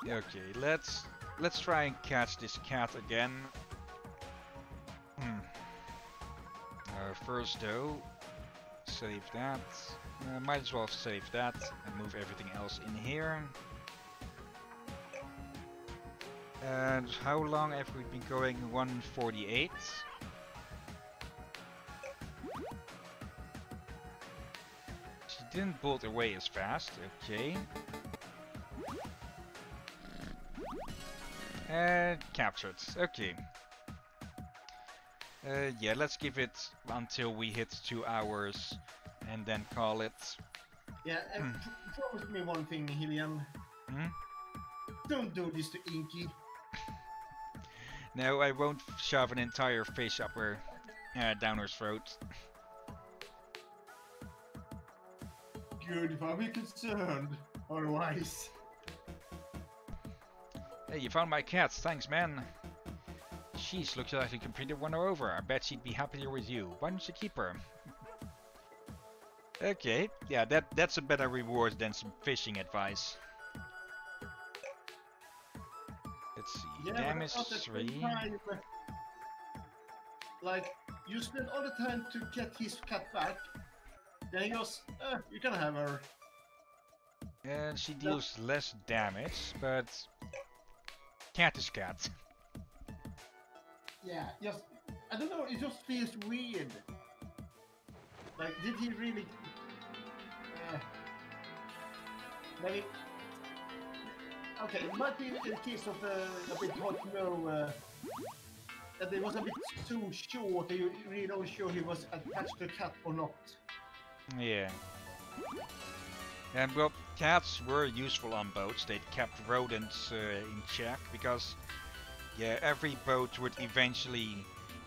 Okay, let's let's try and catch this cat again. Hmm. Uh, first though, save that. Uh, might as well save that and move everything else in here. And how long have we been going? 148. She didn't bolt away as fast. Okay. And captured. Okay. Uh, yeah, let's give it until we hit two hours and then call it. Yeah, and Hmm. pr- promise me one thing, Hillyan. Hmm? Don't do this to Inky. No, I won't shove an entire fish up her, uh, down her throat. Good, if I be concerned. Otherwise. Hey, you found my cat. Thanks, man. Sheesh, looks like you completed one her over. I bet she'd be happier with you. Why don't you keep her? Okay, yeah, that that's a better reward than some fishing advice. Let's see, Yeah, damage but at the same three. time, like, you spend all the time to get his cat back. Then he goes, uh, you can have her. And she deals less damage, but cat is cat. *laughs* Yeah, just, I don't know, it just feels weird. Like, did he really... Uh, maybe... Okay, be a case of uh, a bit to know uh, that it was a bit too short, you really not sure he was attached to a cat or not. Yeah. And well, cats were useful on boats. They kept rodents uh, in check because Yeah, every boat would eventually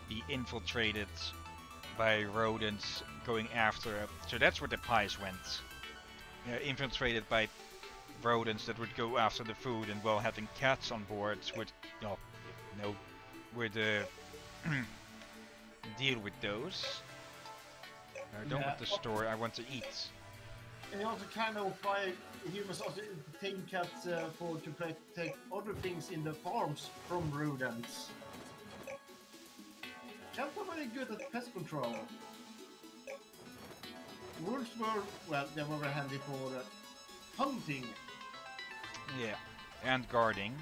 be infiltrated by rodents going after it. So that's where the pies went. Yeah, infiltrated by rodents that would go after the food, and while having cats on board would, you know, you know would uh, *clears throat* deal with those. I don't Yeah. want to store. I want to eat. And also kind of why humans also take cats uh, for to protect other things in the farms from rodents. Cats are very good at pest control. Wolves were, well, they were very handy for uh, hunting. Yeah, and guarding.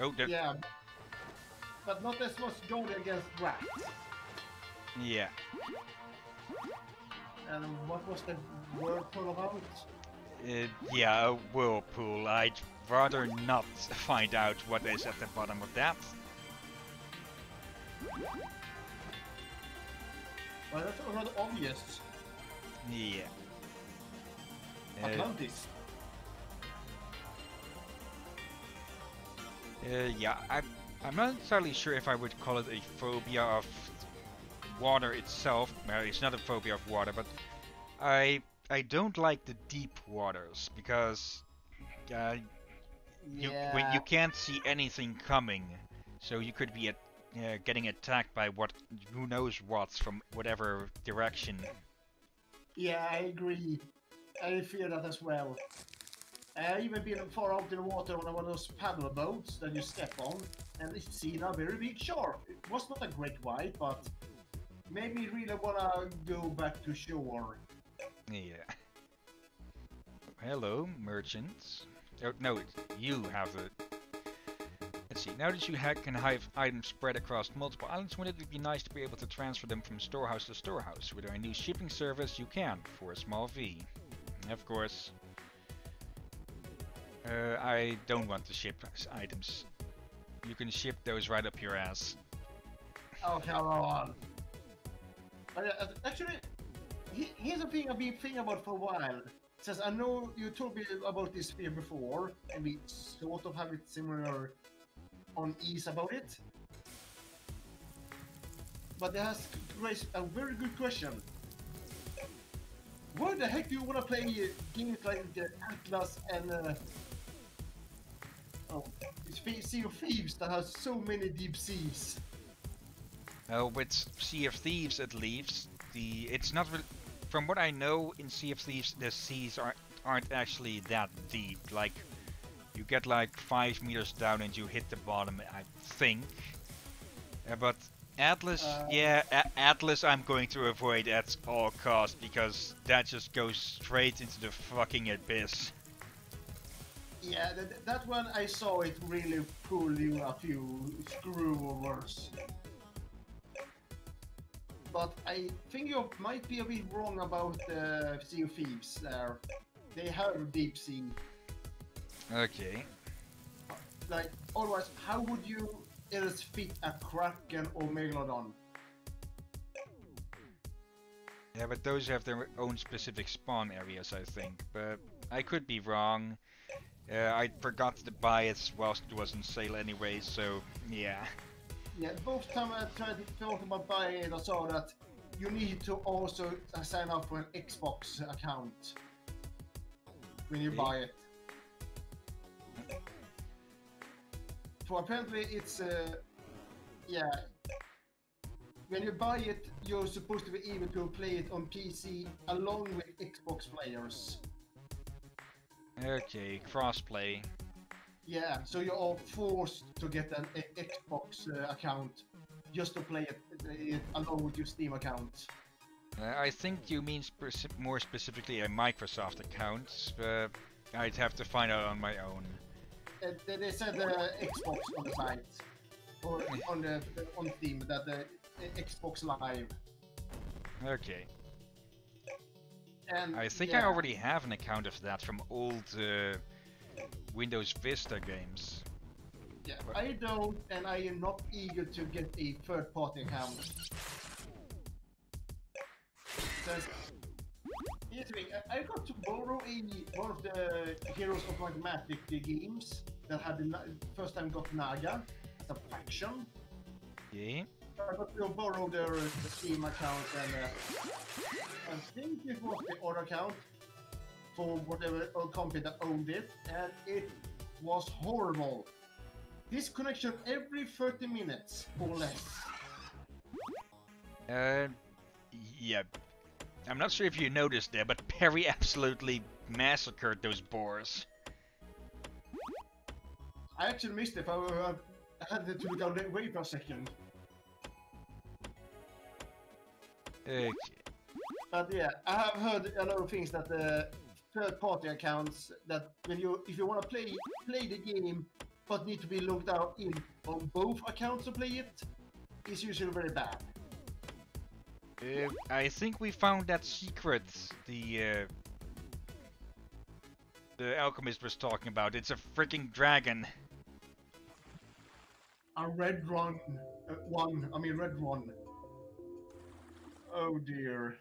Oh, that, Yeah. But not as much guard against rats. yeah. And what was the all about? Uh, yeah, a whirlpool. I'd rather not *laughs* find out what is at the bottom of that. Well, that's rather obvious. Yeah. Uh, Atlantis. uh, yeah, I, I'm not entirely sure if I would call it a phobia of water itself. Well, it's not a phobia of water, but I I don't like the deep waters because uh, you yeah. you can't see anything coming, so you could be at, uh, getting attacked by what who knows what from whatever direction. Yeah, I agree. I fear that as well. I even been far out in the water on one of those paddle boats that you step on, and seen a very big shark. It was not a great white, but made me really wanna go back to shore. Yeah. Hello, merchants. Oh, no, you have the... Let's see, now that you can have items spread across multiple islands, wouldn't it be nice to be able to transfer them from storehouse to storehouse? With our new shipping service, you can, for a small fee. Of course. Uh, I don't want to ship items. You can ship those right up your ass. Oh, come on. Actually, he- here's a thing I've been thinking about for a while. Says I know you told me about this fear before, and we sort of have it similar on ease about it. But it has raised a very good question. Why the heck do you want to play games like the Atlas and uh, oh, Sea of Thieves that has so many deep seas? Uh, with Sea of Thieves, at least, the it's not. From what I know, in Sea of Thieves, the seas aren't aren't actually that deep. Like, you get like five meters down and you hit the bottom. I think. Uh, but Atlas, Uh, yeah, A- Atlas, I'm going to avoid at all costs because that just goes straight into the fucking abyss. Yeah, that, that one I saw it really pull you a few screw overs. But I think you might be a bit wrong about uh, Sea of Thieves there. They have deep sea. Okay. Like, otherwise, how would you else fit a Kraken or Megalodon? Yeah, but those have their own specific spawn areas, I think. But I could be wrong. Uh, I forgot to buy it whilst it was on sale anyway, so yeah. *laughs* Yeah, both time I tried to talk about buying it, I saw that you need to also sign up for an Xbox account when you Okay. buy it. For apparently it's uh, yeah. When you buy it, you're supposed to be able to play it on PC along with Xbox players. Okay, crossplay. Yeah, so you are forced to get an a- Xbox uh, account just to play it, it along with your Steam account. Uh, I think you mean speci- more specifically a Microsoft account, but I'd have to find out on my own. Uh, they, said uh, Xbox on the site or on the on Steam that the uh, Xbox Live. Okay. And I think I already have an account of that from old uh, Windows Vista games. Yeah, I don't, and I am not eager to get a third-party account. Says, here's the thing, I, got to borrow a one of the Heroes of Might and Magic games that had the first time got Naga. as a faction. Yeah. I got to borrow their uh, Steam account and uh, I think it was the other account whatever company that owned it, and it was horrible. Disconnection every 30 minutes or less. Uh, yeah. I'm not sure if you noticed there, but Perry absolutely massacred those boars. I actually missed it. I, uh, I had to look away for a second. Okay. But yeah, I have heard a lot of things that the third-party accounts that when you if you want to play play the game but need to be logged out in on both accounts to play it, is usually very bad. Uh, I think we found that secret the uh, the alchemist was talking about. It's a freaking dragon. A red one, uh, one. I mean red one. Oh dear.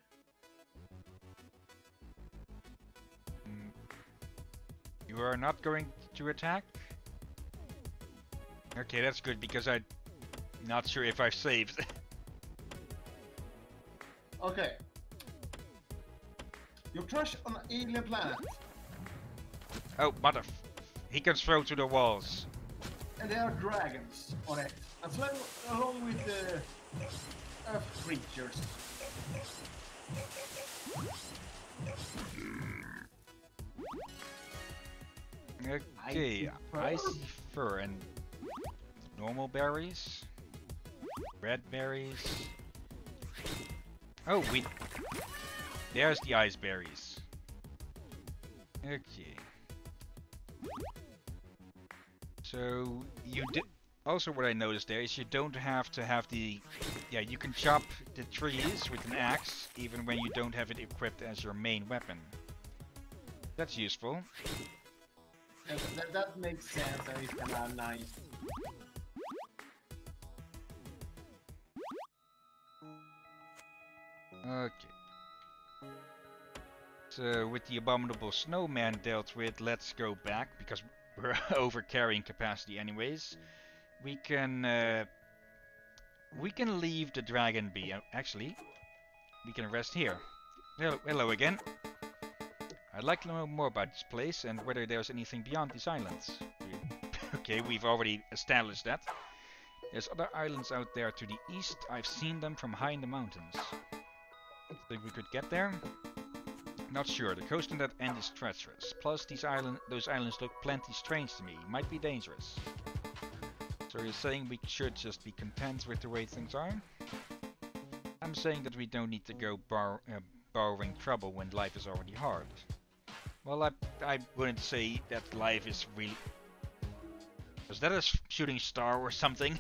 You are not going to attack? Okay, that's good because I'm not sure if I saved. *laughs* Okay. You crash on an alien planet, oh, mother. He can throw to the walls. and there are dragons on it, and fly along with the earth creatures. Okay, icy fur and normal berries, red berries. Oh, we. There's the ice berries. Okay. So you did. Also, what I noticed there is you don't have to have the. Yeah, you can chop the trees with an axe even when you don't have it equipped as your main weapon. That's useful. That, that makes sense, kind of nice. Okay. So with the abominable snowman dealt with, let's go back because we're *laughs* over carrying capacity anyways. We can uh, we can leave the dragon be. Uh, Actually, we can rest here. Hello, hello again. I'd like to know more about this place and whether there's anything beyond these islands. *laughs* Okay, we've already established that. There's other islands out there to the east. I've seen them from high in the mountains. Think we could get there? Not sure. The coast on that end is treacherous. Plus, these island, those islands look plenty strange to me. Might be dangerous. So you're saying we should just be content with the way things are? I'm saying that we don't need to go bor uh, borrowing trouble when life is already hard. Well, I I wouldn't say that life is really. Was that a shooting star or something?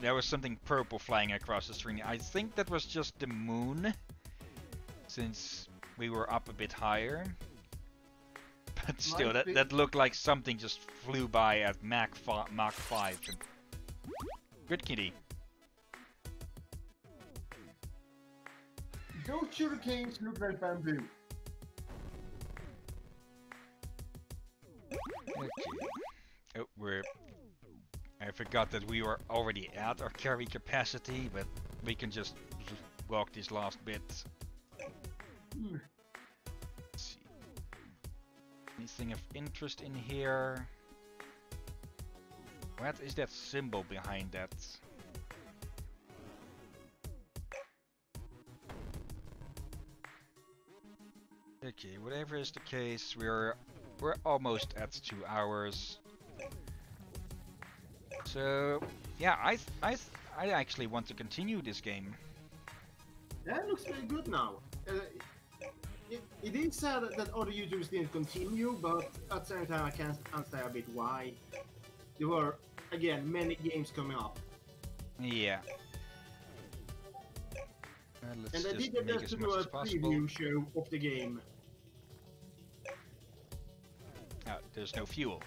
There was something purple flying across the screen. I think that was just the moon, since we were up a bit higher. *laughs* But still, that, that looked like something just flew by at Mach, Mach 5. Good kitty. Those sugarcanes look like bamboo. Okay. Oh, we're... I forgot that we were already at our carry capacity, but we can just walk this last bit. Anything of interest in here? What is that symbol behind that? Okay, whatever is the case, we're we're almost at two hours. So, yeah, I I I actually want to continue this game. That looks very good now. Uh, it, it is sad that other YouTubers didn't continue, but at the same time I can't understand a bit why. There were, again, many games coming up. Yeah. Uh, And I did best to do a preview show of the game. There's no fuel.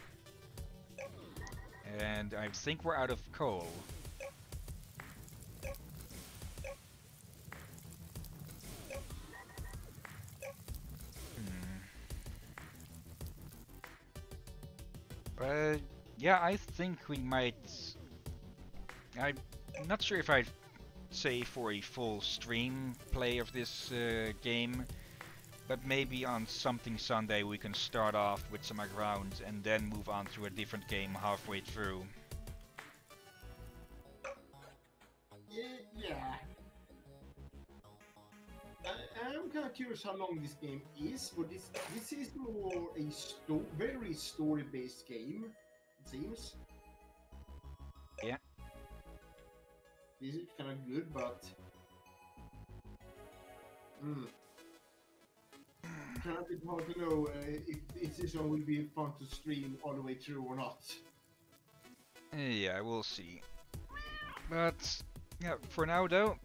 And I think we're out of coal. Hmm. But yeah, I think we might. I'm not sure if I'd say for a full stream play of this uh, game, but maybe on something Sunday we can start off with some rounds and then move on to a different game halfway through. Yeah. I, I'm kind of curious how long this game is, but this this is more a sto very story-based game, it seems. Yeah. This is kind of good, but mm. Kind of bit hard to know uh, if, if this one will be fun to stream all the way through or not. Yeah, we'll see. But yeah, for now though,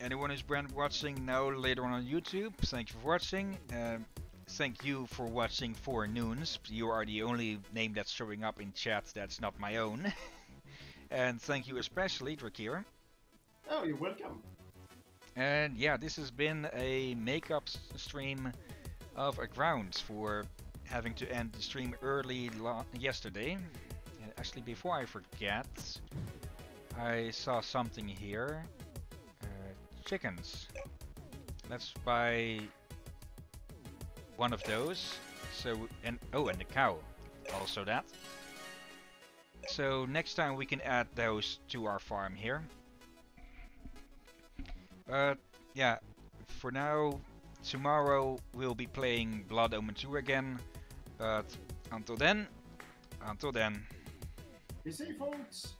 anyone who's brand watching now later on on YouTube, thank you for watching. Um, thank you for watching for Noons. You are the only name that's showing up in chat that's not my own. *laughs* and thank you especially, Drakir. Oh, you're welcome. And yeah, this has been a makeup stream of Aground's for having to end the stream early yesterday. Actually, before I forget, I saw something here. Uh, chickens. Let's buy one of those. So and oh, and the cow. Also that. So next time we can add those to our farm here. But yeah, for now, tomorrow we'll be playing Blood Omen 2 again. But until then, until then. Be safe, folks.